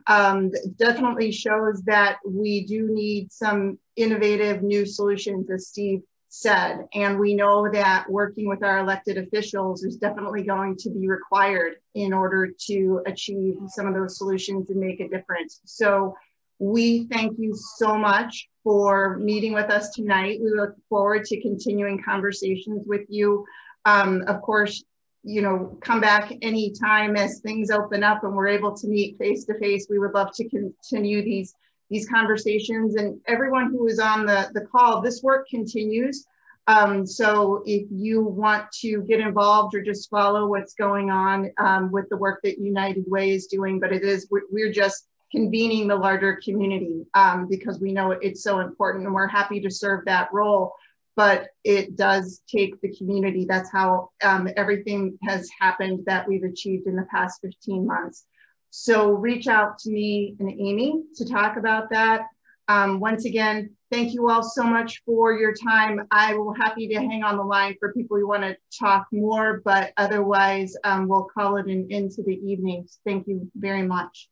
C: Um, definitely shows that we do need some innovative new solutions, as Steve said. And we know that working with our elected officials is definitely going to be required in order to achieve some of those solutions and make a difference. So we thank you so much for meeting with us tonight. We look forward to continuing conversations with you. Um, of course, you know, come back anytime as things open up and we're able to meet face to face. We would love to continue these these conversations and everyone who is on the, the call, this work continues. Um, so if you want to get involved or just follow what's going on um, with the work that United Way is doing, but it is, we're just convening the larger community um, because we know it's so important and we're happy to serve that role. But it does take the community. That's how um, everything has happened that we've achieved in the past 15 months. So reach out to me and Amy to talk about that. Um, once again, thank you all so much for your time. I will happy to hang on the line for people who want to talk more, but otherwise um, we'll call it an end to the evening. Thank you very much.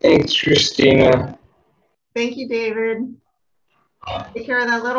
X: Thanks, Christina.
C: Thank you, David. Take care of that little